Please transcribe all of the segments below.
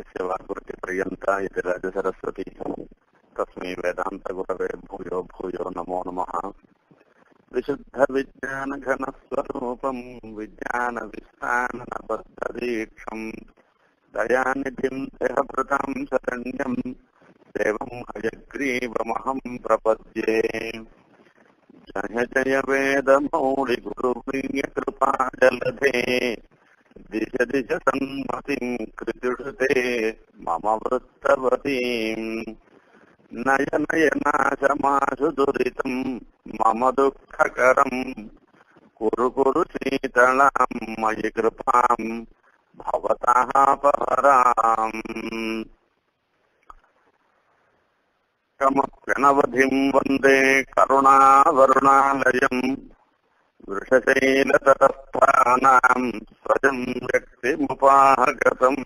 यस्य वाक्वृत्तिपर्यन्ता इति राजसरस्वती तस्मै वेदान्तगुरवे भूयो भूयो नमो नमः विशुद्धविज्ञानघनस्वरूपम् विज्ञानविस्तानबद्धदीक्षम् दयानिधिम् देहभृताम् शरण्यम् देवम् हयग्रीवमहम् प्रपद्ये जय जय वेदमौलिगुरुप्रियकृपा దిశ దిశ సంహతిం కృతుడుతే మమ వృత్తవతీం నయనయనాశమాశు దురితం మమ దుఃఖకరం కురు కురు శీతళం మయి కృపాం భవతః పరాం కమ ప్రణవధిం వందే కరుణా करुणावरुणालयम् वृषशैलततस्थानाम् स्वजम् व्यक्तिमुपागतम्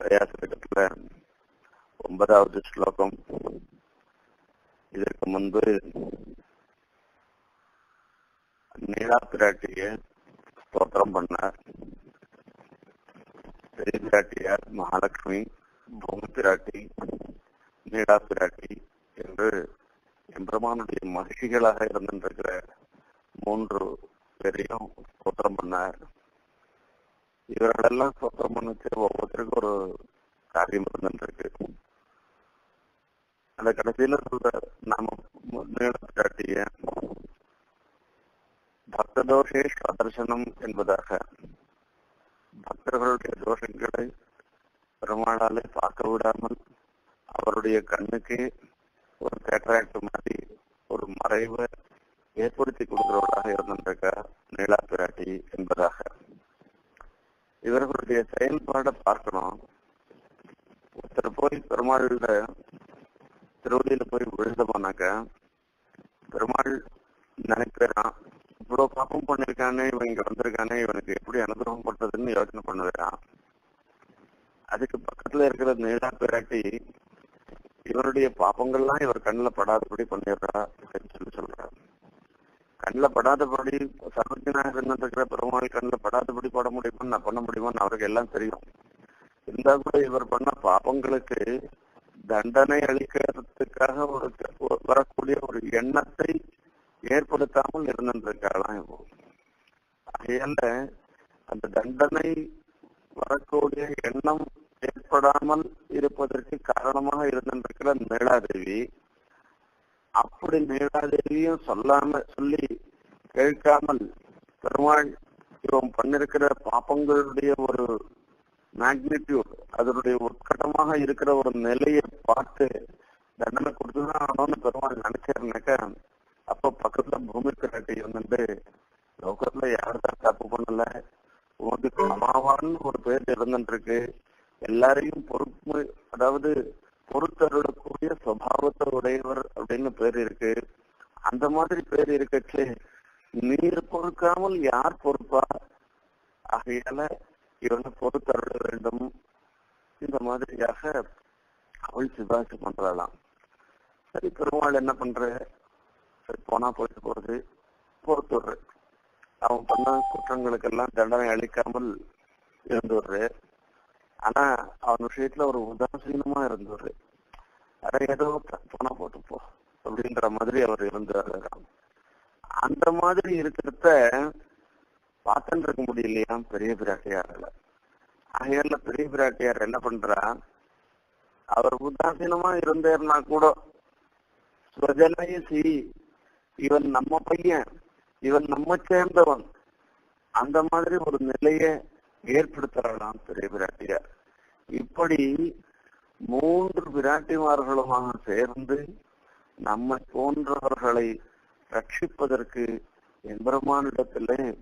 தயாசகத்துல ஒன்பதாவது ஸ்லோகம் இதற்கு முன்பு நீலா பிராட்டிய ஸ்தோத்திரம் பண்ணார் பெரிய பிராட்டியார் மகாலட்சுமி பூமி பிராட்டி நீலா பிராட்டி என்று எம்பெருமானுடைய மகிழ்ச்சிகளாக இருந்திருக்கிற மூன்று பேரையும் ஸ்தோத்திரம் பண்ணார். இவர்களெல்லாம் ஸ்தோத்திரம் பண்ணிச்சு ஒவ்வொருத்தருக்கும் ஒரு காரியம் இருந்துருக்கு. அந்த கடைசியில சொல்ற நாம நீள பிராட்டிய பக்ததோஷேஷ் என்பதாக. பக்தர்களுடைய தோஷங்களை பெருமாளாலே பார்க்க விடாமல் அவருடைய கண்ணுக்கு ஒரு கேட்ராக்ட் மாதிரி ஒரு மறைவை ஏற்படுத்தி கொடுக்கிறவர்களாக இருந்திருக்க நீலா பிராட்டி என்பதாக. இவர்களுடைய செயல்பாடை பார்க்கணும். ஒருத்தர் போய் பெருமாள்ல திருவடியில போய் விழுந்தோம்னாக்க பெருமாள் நினைக்கிறான் இவ்வளவு பாப்பம் பண்ணிருக்கானே இவன் இங்க வந்திருக்கானே இவனுக்கு எப்படி அனுகிரகம் பண்றதுன்னு யோசனை பண்ணுறான் அதுக்கு பக்கத்துல இருக்கிற நீலா பிராட்டி இவருடைய பாப்பங்கள்லாம் இவர் கண்ணில் படாதபடி பண்ணிடுறா அப்படின்னு சொல்லி சொல்றார். கண்ணில் படாதபடி சர்வஜனாக இருந்திருக்கிற பெருமாள் கண்ணில் படாதபடி பட முடியுமா நான் பண்ண முடியுமான்னு அவருக்கு எல்லாம் தெரியும். இருந்தா கூட இவர் பண்ண பாப்பங்களுக்கு தண்டனை அளிக்கிறதுக்காக ஒரு வரக்கூடிய ஒரு எண்ணத்தை ஏற்படுத்தாமல் இருந்திருக்காளாம் இப்போ ஆகையால அந்த தண்டனை வரக்கூடிய எண்ணம் ஏற்படாமல் இருப்பதற்கு காரணமாக இருந்திருக்கிற நீலாதேவி அப்படி நீலாதேவியும் சொல்லாம சொல்லி கேட்காமல் பெருமாள் இவன் பண்ணிருக்கிற பாப்பங்களுடைய ஒரு மேக்னிடியூட் அதனுடைய உட்கட்டமாக இருக்கிற ஒரு நிலையை பார்த்து தண்டனை கொடுத்துதான் ஆகணும்னு பெருமாள் நினைச்சாருனாக்க அப்ப பக்கத்துல பூமி கிராட்டி இருந்துட்டு லோகத்துல யாருதான் தப்பு பண்ணல? உனக்கு சமாவான்னு ஒரு பேர் இருந்துருக்கு எல்லாரையும் பொறுப்பு அதாவது பொறுத்தருடக்கூடிய சுவாவத்தை உடையவர் அப்படின்னு பேர் இருக்கு. அந்த மாதிரி பேர் இருக்கச்சு நீர் பொறுக்காமல் யார் பொறுப்பா? ஆகையால இவனை பொறுத்தருட வேண்டும். இந்த மாதிரியாக அவள் சிபாரிசு பண்றாளாம். சரி பெருமாள் என்ன பண்ற? சரி போனா போயிட்டு போறது பொறுத்துடுற அவன் பண்ண குற்றங்களுக்கெல்லாம் தண்டனை அளிக்காமல் இருந்துடுற ஆனா அவன் விஷயத்துல ஒரு உதாசீனமா இருந்துடுற அட ஏதோ போனா போட்டு போ அப்படின்ற மாதிரி அவர் இருந்தாரு. அந்த மாதிரி இருக்கிறத பார்த்துட்டு இருக்க முடியலையா? பெரிய பிராட்டியார்ல ஆகையால பெரிய பிராட்டியார் என்ன பண்றா? அவர் உதாசீனமா இருந்தேன்னா கூட ஸ்வஜனயசி இவன் நம்ம பையன் இவன் நம்ம சேர்ந்தவன் அந்த மாதிரி ஒரு நிலைய ஏற்படுத்துறாளாம் பெரிய பிராட்டியார் இப்படி மூன்று பிராட்டிமார்களுமாக சேர்ந்து நம்மை போன்றவர்களை ரட்சிப்பதற்கு எம்பெருமானிடத்திலே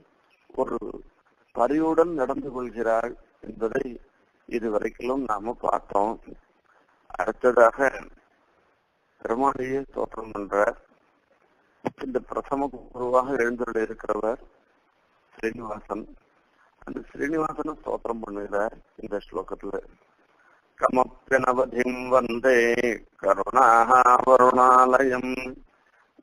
ஒரு பரிவுடன் நடந்து கொள்கிறாள் என்பதை இதுவரைக்கிலும் நாம பார்த்தோம். அடுத்ததாக பெருமாளையே தோற்றம் பண்றார். இந்த பிரசம குருவாக எழுந்துள்ள இருக்கிறவர் ஸ்ரீனிவாசன். அந்த ஸ்ரீனிவாசனை ஸ்தோத்திரம் பண்ணுகிறார் இந்த ஸ்லோகத்துல கமப்பியனவதிம் வந்தே கருணாக வருணாலயம்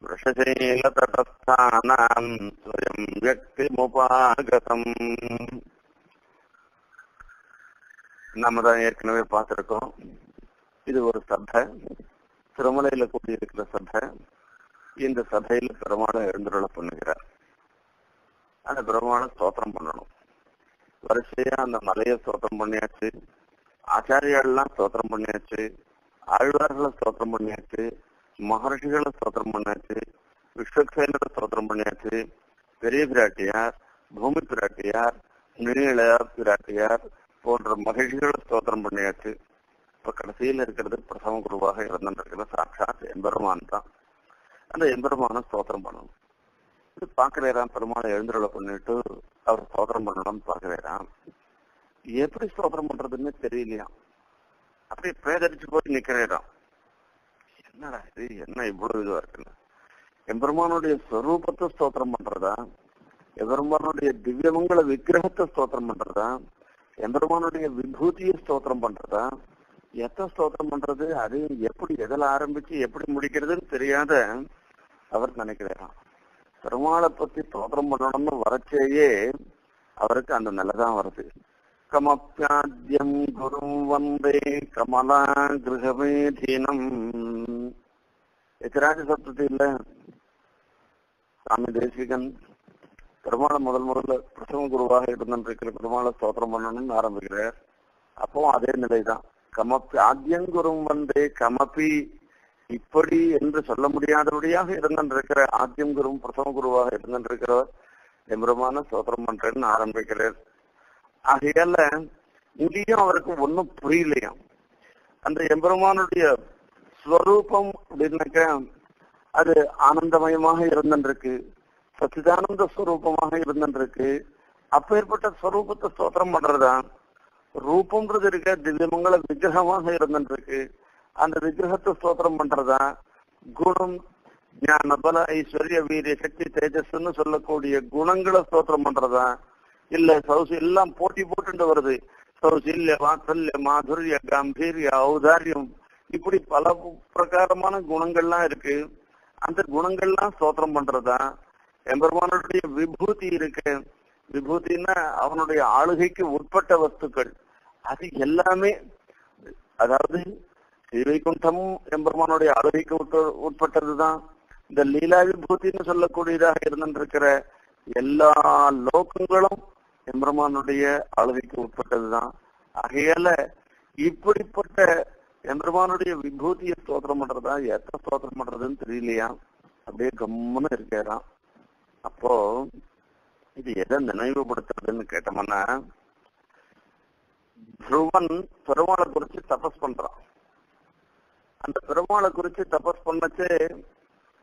वृषशैलतटस्थानाम् स्वयम् व्यक्तिमुपागतम् நம்ம தான் ஏற்கனவே பார்த்திருக்கோம் இது ஒரு சபை திருமலையில கூடியிருக்கிற சபை இந்த சபையில பெருமாளை எழுந்துருள பண்ணுகிறார் அந்த பெருமாளை ஸ்தோத்திரம் பண்ணணும் வரிசையா அந்த மலையை சோத்திரம் பண்ணியாச்சு. ஆச்சாரியாலாம் சோத்திரம் பண்ணியாச்சு. ஆழ்வார்களை சோத்திரம் பண்ணியாச்சு. மகர்ஷிகளை சோத்திரம் பண்ணியாச்சு. விஸ்வக்சேனரை சோத்திரம் பண்ணியாச்சு. பெரிய பிராட்டியார் பூமி பிராட்டியார் நீள பிராட்டியார் போன்ற மகிழ்ச்சிகளை சோத்திரம் பண்ணியாச்சு. இப்ப கடைசியில இருக்கிறது பிரசவ குருவாக இருந்திருக்கிற சாட்சாத் எம்பெருமான் தான். அந்த எம்பெருமான ஸ்தோத்திரம் பண்ணணும். பாக்குறாராம் பெருமாளை எழுந்துருள பண்ணிட்டு அவர் ஸ்தோத்திரம் பண்ணணும்னு பாக்குறாராம் எப்படி ஸ்தோத்திரம் பண்றதுன்னு தெரியலையா அப்படியே பேதடிச்சு போய் நிக்கிறாராம். என்னடா இது? என்ன இவ்வளவு இதுவா இருக்குன்னு? எம்பெருமானுடைய ஸ்வரூபத்தை ஸ்தோத்திரம் பண்றதா? எம்பெருமானுடைய திவ்யமங்கள விக்கிரகத்தை ஸ்தோத்திரம் பண்றதா? எம்பெருமானுடைய விபூதியை ஸ்தோத்திரம் பண்றதா? எத்த ஸ்தோத்திரம் பண்றது? அது எப்படி எதில் ஆரம்பிச்சு எப்படி முடிக்கிறதுன்னு தெரியாத அவர் நினைக்கிறாராம். பெருமாளை பத்தி ஸ்தோத்திரம் பண்ணணும்னு வரச்சேயே அவருக்கு அந்த நிலைதான் வருது. கமப்பியாத்தியம் குரும் வந்தே கமலா கிரகமேதீனம் எத்திராஜ சப்தத்தை இல்ல. சாமி தேசிகன். பெருமாளை முதல் முதல்ல பிரசவ குருவாக இருந்திருக்கிற பெருமாளை ஸ்தோத்திரம் பண்ணணும்னு ஆரம்பிக்கிறார். அப்போ அதே நிலைதான். கமப்பி ஆத்தியங்குரும் வந்தே கமப்பி இப்படி என்று சொல்ல முடியாதபடியாக இருந்திருக்கிற ஆத்தியம் குருவும் பிரசவ குருவாக இருந்திருக்கிறவர் எம்பெருமான ஸ்தோத்திரம் பண்றேன்னு ஆரம்பிக்கிறார். ஆகையால இங்கேயும் அவருக்கு ஒன்னும் புரியலையாம் அந்த எம்பெருமானுடைய ஸ்வரூபம் அப்படின்னாக்க அது ஆனந்தமயமாக இருந்திருக்கு சச்சிதானந்த ஸ்வரூபமாக இருந்திருக்கு. அப்பேற்பட்ட ஸ்வரூபத்தை ஸ்தோத்திரம் பண்றதா ரூபம்ன்றது இருக்க திவ்யமங்கள விக்கிரகமாக இருந்திருக்கு. அந்த விக்கிரகத்தை ஸ்தோத்திரம் பண்றதா குணம் ஞான பல ஐஸ்வர்ய வீரிய சக்தி தேஜஸ்ன்னு சொல்லக்கூடிய குணங்களை ஸ்தோத்திரம் பண்றதா இல்ல சவுசு எல்லாம் போட்டி போட்டுட்டு வருது. சௌசில்ய வாத்சல்ய மாதுரிய கம்பீரிய ஔதாரியம். இப்படி பல பிரகாரமான குணங்கள்லாம் இருக்கு. அந்த குணங்கள்லாம் ஸ்தோத்திரம் பண்றதுதான். எம்பெருமானுடைய விபூதி இருக்கு. விபூதினா அவனுடைய ஆளுகைக்கு உட்பட்ட வஸ்துக்கள். அது எல்லாமே அதாவது ஸ்ரீவைகுண்டமும் எம்பெருமானுடைய அழகிக்கு உட்ப உட்பட்டதுதான். இந்த லீலா விபூத்தின்னு சொல்லக்கூடியதாக இருந்திருக்கிற எல்லா லோகங்களும் எம்பெருமானுடைய அழகிக்கு உட்பட்டதுதான். ஆகையால இப்படிப்பட்ட எம்பெருமானுடைய விபூதியை ஸ்தோத்திரம் பண்றதா எத்த ஸ்தோத்திரம் பண்றதுன்னு தெரியலையா? அப்படியே கம்முன்னு இருக்காராம். அப்போ இது எதை நினைவுபடுத்துறதுன்னு கேட்டோம்னா துருவன் பெருமாளை குறிச்சு தபஸ் பண்றான். அந்த பெருமாளை குறிச்சு தபஸ் பண்ணச்சு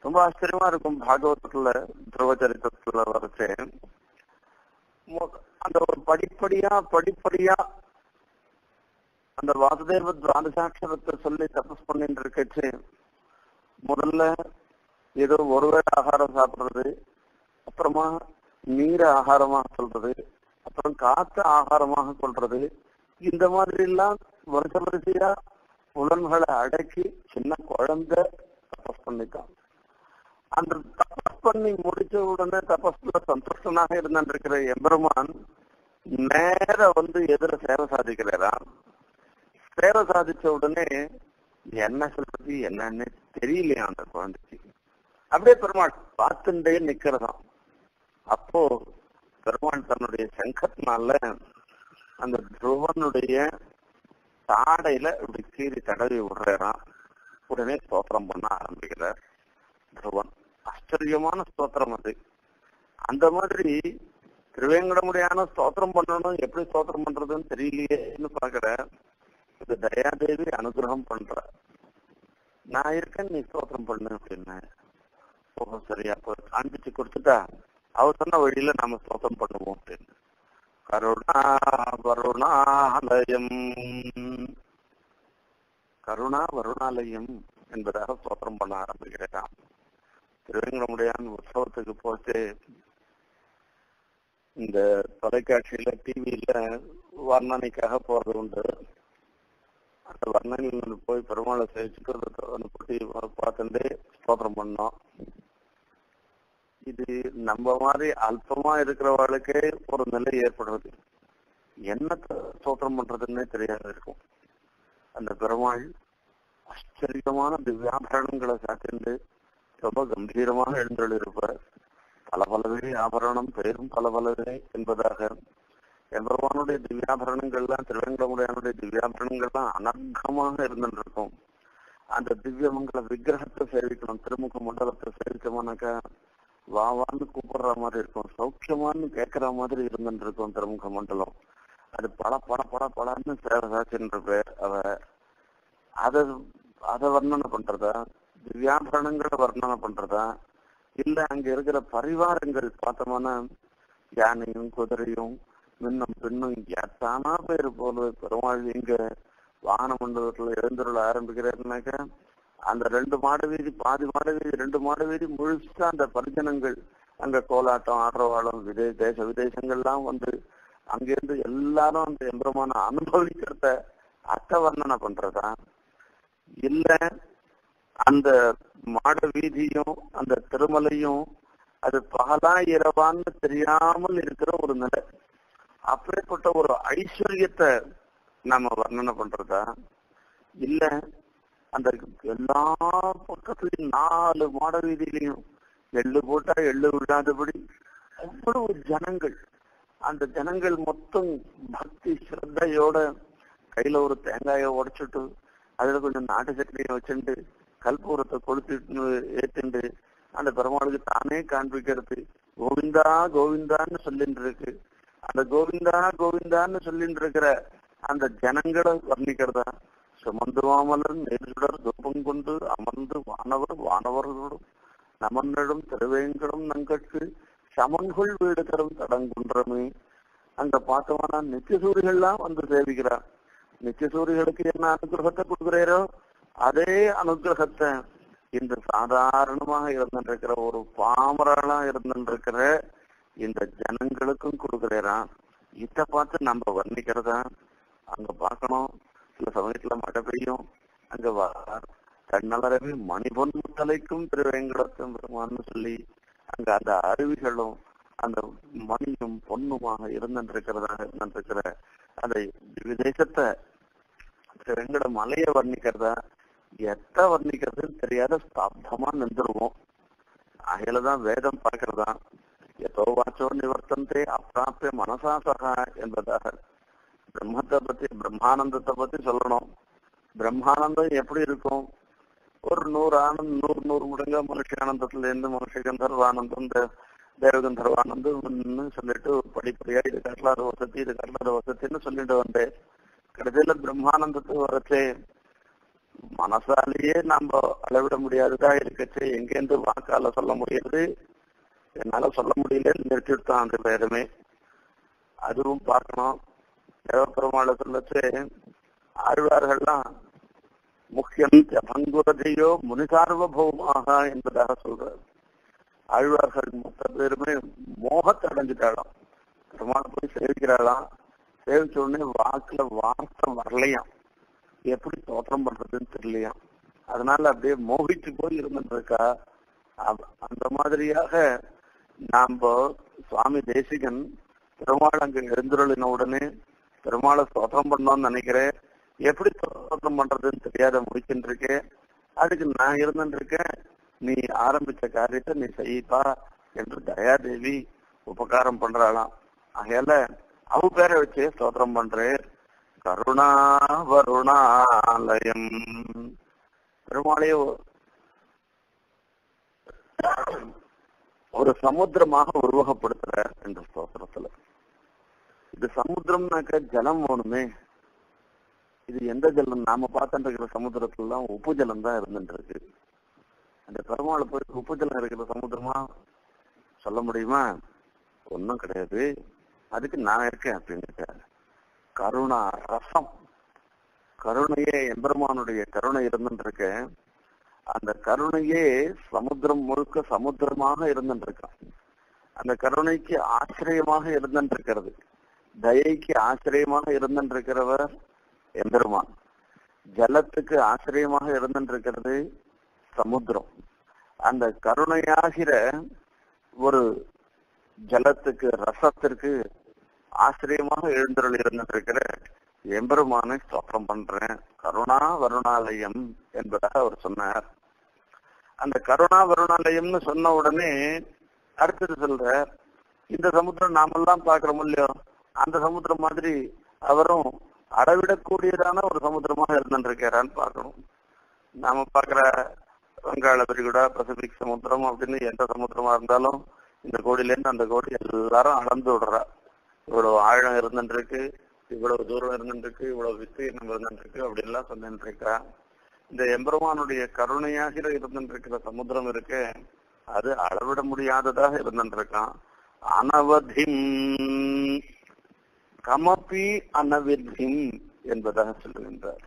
ரொம்ப ஆச்சரியமா இருக்கும். பாகவதத்துல துருவ சரித்திரத்துல வரைச்சு அந்த ஒரு படிப்படியா படிப்படியா அந்த வாசுதேவ துவாதசாட்சரத்தை சொல்லி தபஸ் பண்ணிட்டு இருக்கச்சு முதல்ல ஏதோ ஒருவேளை ஆகாரம் சாப்பிடுறது அப்புறமா நீரை ஆகாரமாக சொல்றது அப்புறம் காத்த ஆகாரமாக சொல்றது இந்த மாதிரி எல்லாம் வருஷ வரிசையா புலன்களை அடக்கி சின்ன குழந்தை தபஸ் பண்ணிட்டான். அந்த தபஸ் பண்ணி முடிச்ச உடனே தபஸ்ல சந்தோஷனாக இருந்திருக்கிற எம்பெருமான் நேர வந்து எதிர சேவை சாதிக்கிறாரா சேவை சாதிச்ச உடனே என்ன சொல்றது என்னன்னு தெரியலையா அந்த குழந்தைக்கு. அப்படியே பெருமாள் பார்த்துட்டே நிக்கிறதாம். அப்போ பெருமாள் தன்னுடைய சங்கத்தினால அந்த துருவனுடைய தாடையில இப்படி கீறி தடவி விடுறாராம் உடனே ஸ்தோத்திரம் பண்ண ஆரம்பிக்கிறார் துருவன் ஆச்சரியமான ஸ்தோத்திரம் அது. அந்த மாதிரி திருவேங்கடமுடியான ஸ்தோத்திரம் பண்ணணும் எப்படி ஸ்தோத்திரம் பண்றதுன்னு தெரியலையேன்னு பாக்குற இது தயாதேவி அனுகிரகம் பண்ற. நான் இருக்கேன் நீ ஸ்தோத்திரம் பண்ணு அப்படின்னு. ஓஹோ சரி அப்போ காண்பிச்சு கொடுத்துட்டா அவர் சொன்ன வழியில நாம ஸ்தோத்திரம் பண்ணுவோம் அப்படின்னு. கருணா வருணாலயம் கருணா வருணாலயம் என்பதாக ஸ்தோத்திரம் பண்ண ஆரம்பிக்கிறேன் திருவேங்கடமுடையான் உற்சவத்துக்கு போட்டு இந்த தொலைக்காட்சியில டிவியில வர்ணனைக்காக போறது உண்டு. அந்த வர்ணனையில் போய் பெருமாளை சேவிச்சுட்டு அந்த குட்டி பார்த்துட்டு ஸ்தோத்திரம் பண்ணோம். இது நம்ம மாதிரி அல்பமா இருக்கிறவர்களுக்கே ஒரு நிலை ஏற்படுறது. என்ன தோற்றம் பண்றதுன்னே தெரியாத இருக்கும். அந்த பெருமாள் ஆச்சரியமான திவ்யாபரணங்களை சாத்திண்டு ரொம்ப கம்பீரமாக எழுந்தொழிருப்பார் பல பலவே ஆபரணம் பெயரும் பல பலவே என்பதாக எம்பெருமானுடைய திவ்யாபரணங்கள்லாம் திருவேங்கடமுடையானுடைய திவ்யாபரணங்கள்லாம் அனர்க்கமாக இருந்துருக்கும் அந்த திவ்யமங்கல விக்கிரகத்தை சேவிக்கணும் திருமுக மண்டலத்தை சேவிக்கணும்னாக்கா வா வான்னு கூப்பிடுற மாதிரி இருக்கும். சௌக்கியமானு கேட்கற மாதிரி இருந்துட்டு இருக்கும் திருமுக மண்டலம். அது பல பல பல பலன்னு சேவசாச்சின்ற பேர் அவ அத அத வர்ணனை பண்றதா? திவ்யாபரணங்களை வர்ணனை பண்றதா? இல்ல அங்க இருக்கிற பரிவாரங்கள் பார்த்தோம்னா யானையும் குதிரையும் மின்னும் பின்னும் எத்தானா பேர் போல பெருமாள் இங்க வாகன மண்டபத்துல எழுந்துருள ஆரம்பிக்கிறாருனாக்கா அந்த ரெண்டு மாடு வீதி பாதி மாடு வீதி ரெண்டு மாடு வீதி முழுசா அந்த பரிஜனங்கள் அங்க கோலாட்டம் ஆடுறவாளம் விதே தேச விதேசங்கள்லாம் வந்து அங்கிருந்து எல்லாரும் அந்த எம்பரமான அனுபவிக்கிறத அர்த்த வர்ணனை பண்றதா? இல்ல அந்த மாட வீதியும் அந்த திருமலையும் அது பகலா இரவான்னு தெரியாமல் இருக்கிற ஒரு நிலை. அப்படிப்பட்ட ஒரு ஐஸ்வர்யத்தை நாம வர்ணனை பண்றதா? இல்ல அந்த எல்லா பக்கத்துலயும் நாலு மாட வீதியிலையும் எள்ளு போட்டா எள்ளு விடாதபடி அவ்வளவு ஜனங்கள். அந்த ஜனங்கள் மொத்தம் பக்தி ஸ்ரத்தையோட கையில ஒரு தேங்காயை உடைச்சிட்டு அதுல கொஞ்சம் நாட்டு சக்கரையை வச்சுட்டு கல்பூரத்தை கொளுத்திட்டு ஏத்துண்டு அந்த பெருமாளுக்கு தானே காண்பிக்கிறது. கோவிந்தா கோவிந்தான்னு சொல்லிட்டு இருக்கு அந்த கோவிந்தா கோவிந்தான்னு சொல்லிட்டு இருக்கிற அந்த ஜனங்களை வர்ணிக்கிறதா? சுமந்துவாமலர் நேர்சுடர் தூபம் கொண்டு அமர்ந்து வானவர் வானவர்களோடும் நமன்னிடம் திருவேங்கடம் நங்கட்கு சமன்கொள் வீடு தரும் தடங்குன்றமே. அங்க பார்த்தோம்னா நித்தியசூரிகள்லாம் வந்து சேவிக்கிறார். நித்தியசூரிகளுக்கு என்ன அனுகிரகத்தை கொடுக்குறாரோ அதே அனுகிரகத்தை இந்த சாதாரணமாக இருந்துருக்கிற ஒரு பாமரனா இருந்துருக்கிற இந்த ஜனங்களுக்கும் கொடுக்குறாராம் இத பார்த்து நம்ம வர்ணிக்கிறதா? அங்க பார்க்கணும். சில சமயத்துல மழை பெய்யும் அங்க தன்னலரவே மணிபொன் முத்தலைக்கும் திருவேங்கடத்தும் பெருமான்னு சொல்லி அங்க அந்த அருவிகளும் அந்த மணியும் பொண்ணுமாக இருந்திருக்கிறதாக இருந்திருக்கிற அந்த விதேசத்தை திருவேங்கட மலைய வர்ணிக்கிறதா எத்த வர்ணிக்கிறதுன்னு தெரியாத ஸ்தப்தமா நின்றுருவோம். அகையிலதான் வேதம் பார்க்கறதா? எதோ வாச்சோ நிவர்த்தந்தே அப்பிராப்பிய மனசா சகா என்பதாக பிரம்மத்தை பத்தி பிரம்மானந்தத்தை பத்தி சொல்லணும். பிரம்மானந்தம் எப்படி இருக்கும்? ஒரு நூறு ஆனந்தம் நூறு நூறு மடங்கா மனுஷானந்தத்துல இருந்து மனுஷ கந்தர்வானந்தம் தேவகந்தர்வானந்தம்னு சொல்லிட்டு படிப்படியா இது கட்டலாத வசதி இது கட்டலாத வசதின்னு சொல்லிட்டு வந்தேன். கடைசியில பிரம்மானந்தத்துக்கு வரச்சே. மனசாலேயே நம்ம அளவிட முடியாததா இருக்கச்சு. எங்கேருந்து வாக்கால சொல்ல முடியாது? என்னால சொல்ல முடியல நிறுத்திவிட்டான் அந்த பேருமே. அதுவும் பார்க்கணும். தேவப்பெருமாளை சொல்லச்சு ஆழ்வார்கள்லாம் முக்கியம் ஜபங்குரதையோ முனிசார்வபௌமாக என்பதாக சொல்றார். ஆழ்வார்கள் மொத்த பேருமே மோகத்தை அடைஞ்சிட்டாளாம். பெருமாள் போய் சேவிக்கிறாளாம். சேவிச்ச உடனே வாக்குல வார்த்தை வரலையாம். எப்படி தோற்றம் பண்றதுன்னு தெரியலையாம். அதனால அப்படியே மோகிச்சு போய் இருந்துட்டு இருக்கா அந்த மாதிரியாக நாம சுவாமி தேசிகன் பெருமாள் அங்கு எழுந்துருளின உடனே பெருமாளை ஸ்தோத்திரம் பண்ணோம்னு நினைக்கிறேன். எப்படி ஸ்தோத்திரம் பண்றதுன்னு தெரியாத முடிச்சுட்டு இருக்கேன் அதுக்கு நான் இருந்துட்டு இருக்கேன். நீ ஆரம்பிச்ச காரியத்தை நீ செய்யப்பா என்று தயாதேவி உபகாரம் பண்றாளாம். ஆகையால அவ பேரை வச்சு ஸ்தோத்திரம் பண்றேன். கருணா வருணாலயம். பெருமாளையோ ஒரு சமுத்திரமாக உருவகப்படுத்துற என்ற ஸ்தோத்திரத்துல இது சமுத்திரம்னாக்க ஜலம் வேணுமே. இது எந்த ஜலம்? நாம பார்த்துட்டு இருக்கிற சமுத்திரத்துல எல்லாம் உப்பு ஜலம் தான் இருந்துட்டு இருக்கு அந்த பெருமாள் போய் உப்பு ஜலம் இருக்கிற சமுத்திரமா சொல்ல முடியுமா? ஒன்றும் கிடையாது. அதுக்கு நான் இருக்கேன் அப்படின்னு கருணா ரசம். கருணையே எம்பெருமானுடைய கருணை இருந்துட்டு இருக்கேன் அந்த கருணையே சமுத்திரம் முழுக்க சமுத்திரமாக இருந்துட்டு இருக்கான் அந்த கருணைக்கு ஆச்சரியமாக இருந்துட்டு இருக்கிறது தயைக்கு ஆச்சரியமாக இருந்திருக்கிறவர் இருக்கிறவர் எம்பெருமான். ஜலத்துக்கு ஆச்சரியமாக இருந்திருக்கிறது இருக்கிறது சமுத்திரம். அந்த கருணையாகிற ஒரு ஜலத்துக்கு ரசத்திற்கு ஆச்சரியமாக எழுந்தருள் இருந்திருக்கிற எம்பெருமானை ஸ்தோத்திரம் பண்றேன். கருணா வருணாலயம் என்பதாக அவர் சொன்னார். அந்த கருணா வருணாலயம்னு சொன்ன உடனே அடுத்தது சொல்ற இந்த சமுத்திரம் நாமெல்லாம் பாக்குறோம் இல்லையோ? அந்த சமுத்திரம் மாதிரி அவரும் அளவிடக்கூடியதான ஒரு சமுத்திரமாக இருந்திருக்கிறான்னு பார்க்கணும். நாம பாக்குற வங்காள விரிகுடா பசிபிக் சமுத்திரம் அப்படின்னு எந்த சமுத்திரமா இருந்தாலும் இந்த கோடியிலேருந்து அந்த கோடி எல்லாரும் அளந்து விடுறா. இவ்வளவு ஆழம் இருந்துருக்கு இவ்வளவு தூரம் இருந்துருக்கு இவ்வளவு விஸ்தீர்ணம் இருந்துருக்கு அப்படின்லாம் சொல்லிட்டு இருக்கா இந்த எம்பெருமானுடைய கருணையாக இருந்துருக்கிற சமுத்திரம் இருக்கு. அது அளவிட முடியாததாக இருந்துருக்கான். அனவதிம் கமபி அனவிர்திம் என்பதாக சொல்லுகின்றார்.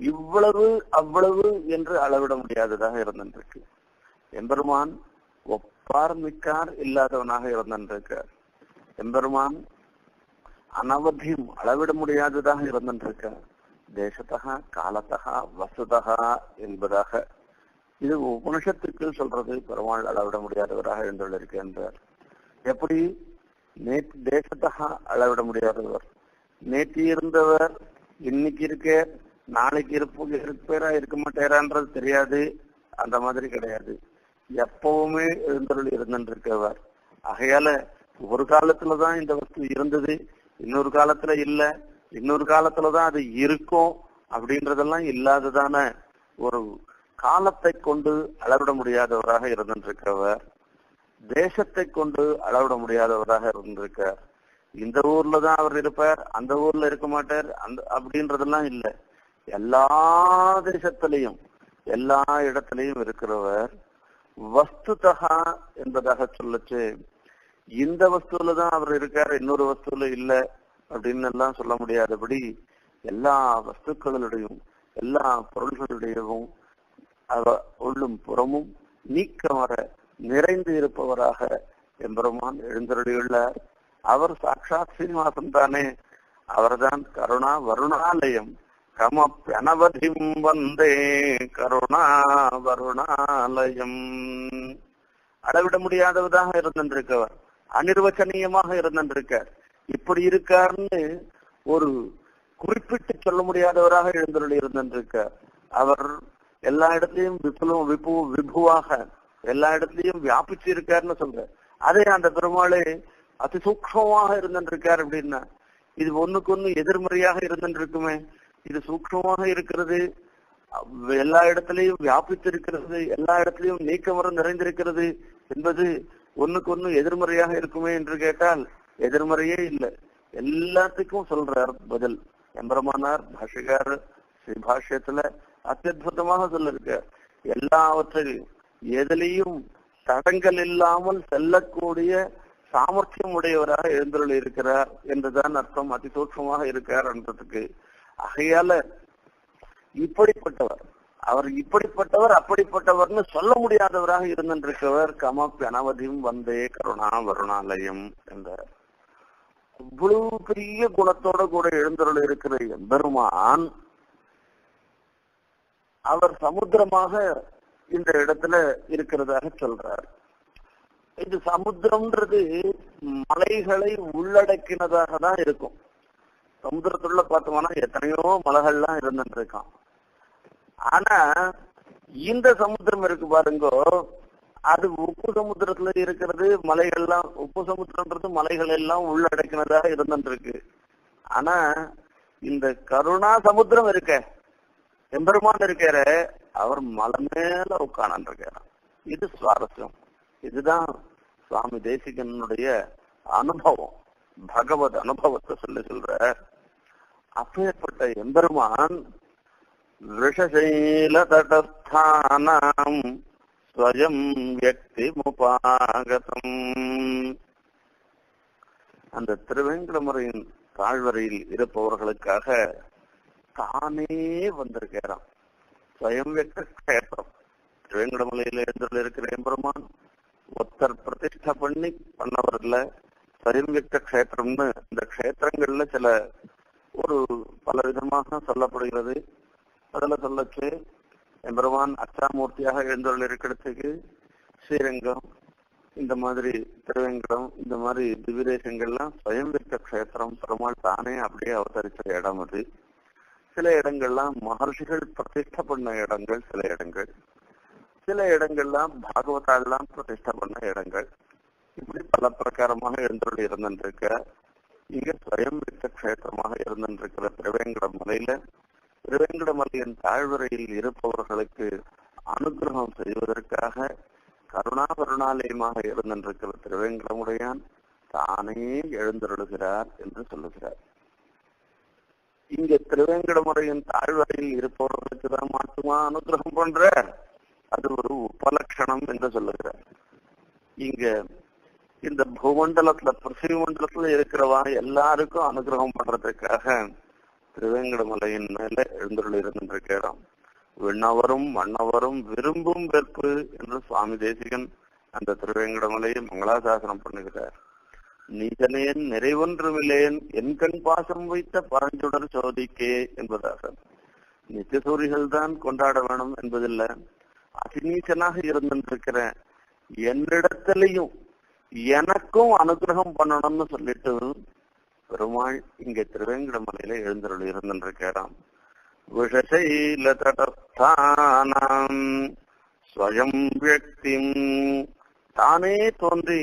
இவ்வளவு அவ்வளவு என்று அளவிட முடியாததாக இருந்திருக்கு. எம்பெருமான் ஒப்பார் மிக்கார் இல்லாதவனாக இருந்திருக்கார் எம்பெருமான் அனவதியும் அளவிட முடியாததாக இருந்திருக்கார் தேசத்தகா காலத்தகா வசதகா என்பதாக. இது உபனிஷத்துக்கு சொல்றது பெருமாள் அளவிட முடியாதவராக இருந்துள்ளிருக்கின்றார் எப்படி? நேற்று தேசத்தகா அளவிட முடியாதவர் நேற்று இருந்தவர் இன்னைக்கு இருக்க நாளைக்கு இருப்பு இருப்பேரா இருக்க மாட்டேரான்றது தெரியாது. அந்த மாதிரி கிடையாது. எப்பவுமே எழுந்தருள் இருந்திருக்கவர் ஆகையால ஒரு காலத்துலதான் இந்த வஸ்து இருந்தது இன்னொரு காலத்துல இல்ல இன்னொரு காலத்துலதான் அது இருக்கும் அப்படின்றதெல்லாம் இல்லாததான ஒரு காலத்தை கொண்டு அளவிட முடியாதவராக இருந்திருக்கிறவர் தேசத்தை கொண்டு அளவிட முடியாதவராக இருந்திருக்கார் இந்த ஊர்ல தான் அவர் இருப்பார் அந்த ஊர்ல இருக்க மாட்டார் அந்த அப்படின்றதெல்லாம் இல்ல. எல்லா தேசத்திலையும் எல்லா இடத்திலையும் இருக்கிறவர் வஸ்துதகா என்பதாக சொல்லச்சு. இந்த வஸ்துல தான் அவர் இருக்கார் இன்னொரு வஸ்துல இல்ல அப்படின்னு எல்லாம் சொல்ல முடியாதபடி எல்லா வஸ்துக்களிடையும் எல்லா பொருள்களிடையவும் அவ உள்ளும் புறமும் நீக்கமர நிறைந்து இருப்பவராக எம்பெருமான் எழுந்தருளியுள்ளார். அவர் சாட்சாத் சீனிவாசன் தானே. அவர்தான் கருணா வருணாலயம். கமப்பியனவதிம் வந்தே கருணா வருணாலயம். அளவிட முடியாதவதாக இருந்திருக்கவர் அனிர்வச்சனீயமாக இருந்திருக்கார் இப்படி இருக்காருன்னு ஒரு குறிப்பிட்டு சொல்ல முடியாதவராக எழுந்தருளி இருந்திருக்கார் அவர் எல்லா இடத்திலையும் விபுலம் விபு விபுவாக எல்லா இடத்துலயும் வியாபிச்சு இருக்காருன்னு சொல்ற அதே அந்த பெருமாளே அதி சூக்மமாக இருந்திருக்கார் அப்படின்னா இது ஒண்ணுக்கு ஒண்ணு எதிர்மறையாக இருந்திருக்குமே இது சூக்மமாக இருக்கிறது எல்லா இடத்திலையும் வியாபித்திருக்கிறது எல்லா இடத்திலையும் நீக்கமரம் நிறைந்திருக்கிறது என்பது ஒண்ணுக்கு ஒண்ணு எதிர்மறையாக இருக்குமே என்று கேட்டால் எதிர்மறையே இல்லை. எல்லாத்துக்கும் சொல்றார் பதில். எம்பரமானார் பாஷகார் ஸ்ரீபாஷ்யத்துல அத்தியுதமாக சொல்லிருக்க எல்லாவற்றையும் எதிலையும் தடங்கள் இல்லாமல் செல்லக்கூடிய சாமர்த்தியம் உடையவராக எழுந்தருள் இருக்கிறார் என்றுதான் அர்த்தம். அதி சூட்சமாக இருக்கார் என்றதுக்கு. ஆகையால இப்படிப்பட்டவர் அவர் இப்படிப்பட்டவர் அப்படிப்பட்டவர்னு சொல்ல முடியாதவராக இருந்திருக்கவர் கமப்பி அனவதியும் வந்தே கருணா வருணாலயம் என்றார். அவ்வளவு பெரிய குணத்தோட கூட எழுந்தருள் இருக்கிற எம்பெருமான் அவர் சமுத்திரமாக இந்த இடத்துல இருக்கிறதாக சொல்றார். இது சமுத்திரம்ன்றது மலைகளை உள்ளடக்கினதாக தான் இருக்கும். சமுத்திரத்துள்ள பார்த்தோம்னா எத்தனையோ மலைகள்லாம் இருந்துட்டு இருக்கான் ஆனா இந்த சமுத்திரம் இருக்கு பாருங்கோ அது உப்பு சமுத்திரத்துல இருக்கிறது மலைகள்லாம் உப்பு சமுத்திரம்ன்றது மலைகள் எல்லாம் உள்ளடக்கினதாக இருந்துட்டு இருக்கு ஆனா இந்த கருணா சமுத்திரம் இருக்க. எம்பெருமான் இருக்காரு. அவர் மலை மேல உட்காணன் இருக்காரு இது சுவாரஸ்யம். இதுதான் சுவாமி தேசிகனுடைய அனுபவம். பகவத் அனுபவத்தை சொல்லி சொல்ற அப்பேற்பட்ட எம்பெருமான் விஷசைல தடஸ்தானம் ஸ்வயம் வியக்தி முபாகதம். அந்த திருவேங்கடமுறையின் தாழ்வரையில் இருப்பவர்களுக்காக தானே வந்திருக்கிறான். ஸ்வயம் வெக்க கஷேத்திரம் திருவேங்கடமலையில எழுந்துள்ள இருக்கிற எம்பெருமான் ஒருத்தர் பிரதிஷ்ட பண்ணி பண்ணவர்ல இல்ல ஸ்வயம் வியக்த கஷேத்திரம்னு இந்த கஷேத்திரங்கள்ல சில ஒரு பல விதமாக சொல்லப்படுகிறது. அதுல சொல்லச்சு எம்பெருமான் அச்சாமூர்த்தியாக எழுந்துள்ள இருக்கிறதுக்கு ஸ்ரீரங்கம் இந்த மாதிரி திருவேங்கடம் இந்த மாதிரி திவிதேசங்கள்லாம் ஸ்வயம் வெக்க கஷேத்திரம் பெருமாள் தானே அப்படியே அவதரிச்ச இடம் அது. சில இடங்கள்லாம் மகர்ஷிகள் பிரதிஷ்ட பண்ண இடங்கள் சில இடங்கள். சில இடங்கள்லாம் பாகவதாலாம் பிரதிஷ்ட பண்ண இடங்கள். இப்படி பல பிரகாரமாக எழுந்தருள் இருந்திருக்க. இங்க ஸ்வயம் வித்த கஷேத்திரமாக இருந்திருக்கிற திருவேங்கட மலையில திருவேங்கட மலையின் தாழ்வரையில் இருப்பவர்களுக்கு அனுகிரகம் செய்வதற்காக கருணாகருணாலயமாக இருந்திருக்கிற திருவேங்கடமுடையான் தானே எழுந்தருளுகிறார் என்று சொல்லுகிறார். இங்க திருவேங்கடமுறையின் தாழ்வரையில் இருப்பவர்களுக்கு தான் மட்டுமா அனுகிரகம் பண்ற? அது ஒரு உபலட்சணம் என்று சொல்லுகிறார். இங்க இந்த பூமண்டலத்துல பிருத்திவி மண்டலத்துல இருக்கிறவா எல்லாருக்கும் அனுகிரகம் பண்றதுக்காக திருவேங்கடமலையின் மேல எழுந்துள்ள இருந்திருக்க இடம் விண்ணவரும் மன்னவரும் விரும்பும் வெற்பு என்று சுவாமி தேசிகன் அந்த திருவேங்கடமலையை மங்களாசாசனம் பண்ணுகிறார். நீதனேன் நிறைவொன்றுமில்லேன் என் கண் பாசம் வைத்த பரஞ்சுடர் சோதிக்கே என்பதாக. நித்தியசூரிகள் தான் கொண்டாட வேணும் என்பதில்ல. அதிநீச்சனாக இருந்திருக்கிற என்னிடத்திலையும் எனக்கும் அனுகிரகம் பண்ணணும்னு சொல்லிட்டு பெருமாள் இங்க திருவேங்கடமலையில எழுந்தருள் இருந்திருக்கிறான் விஷசைல தடஸ்தானம் ஸ்வயம் வியக்தி தானே தோன்றி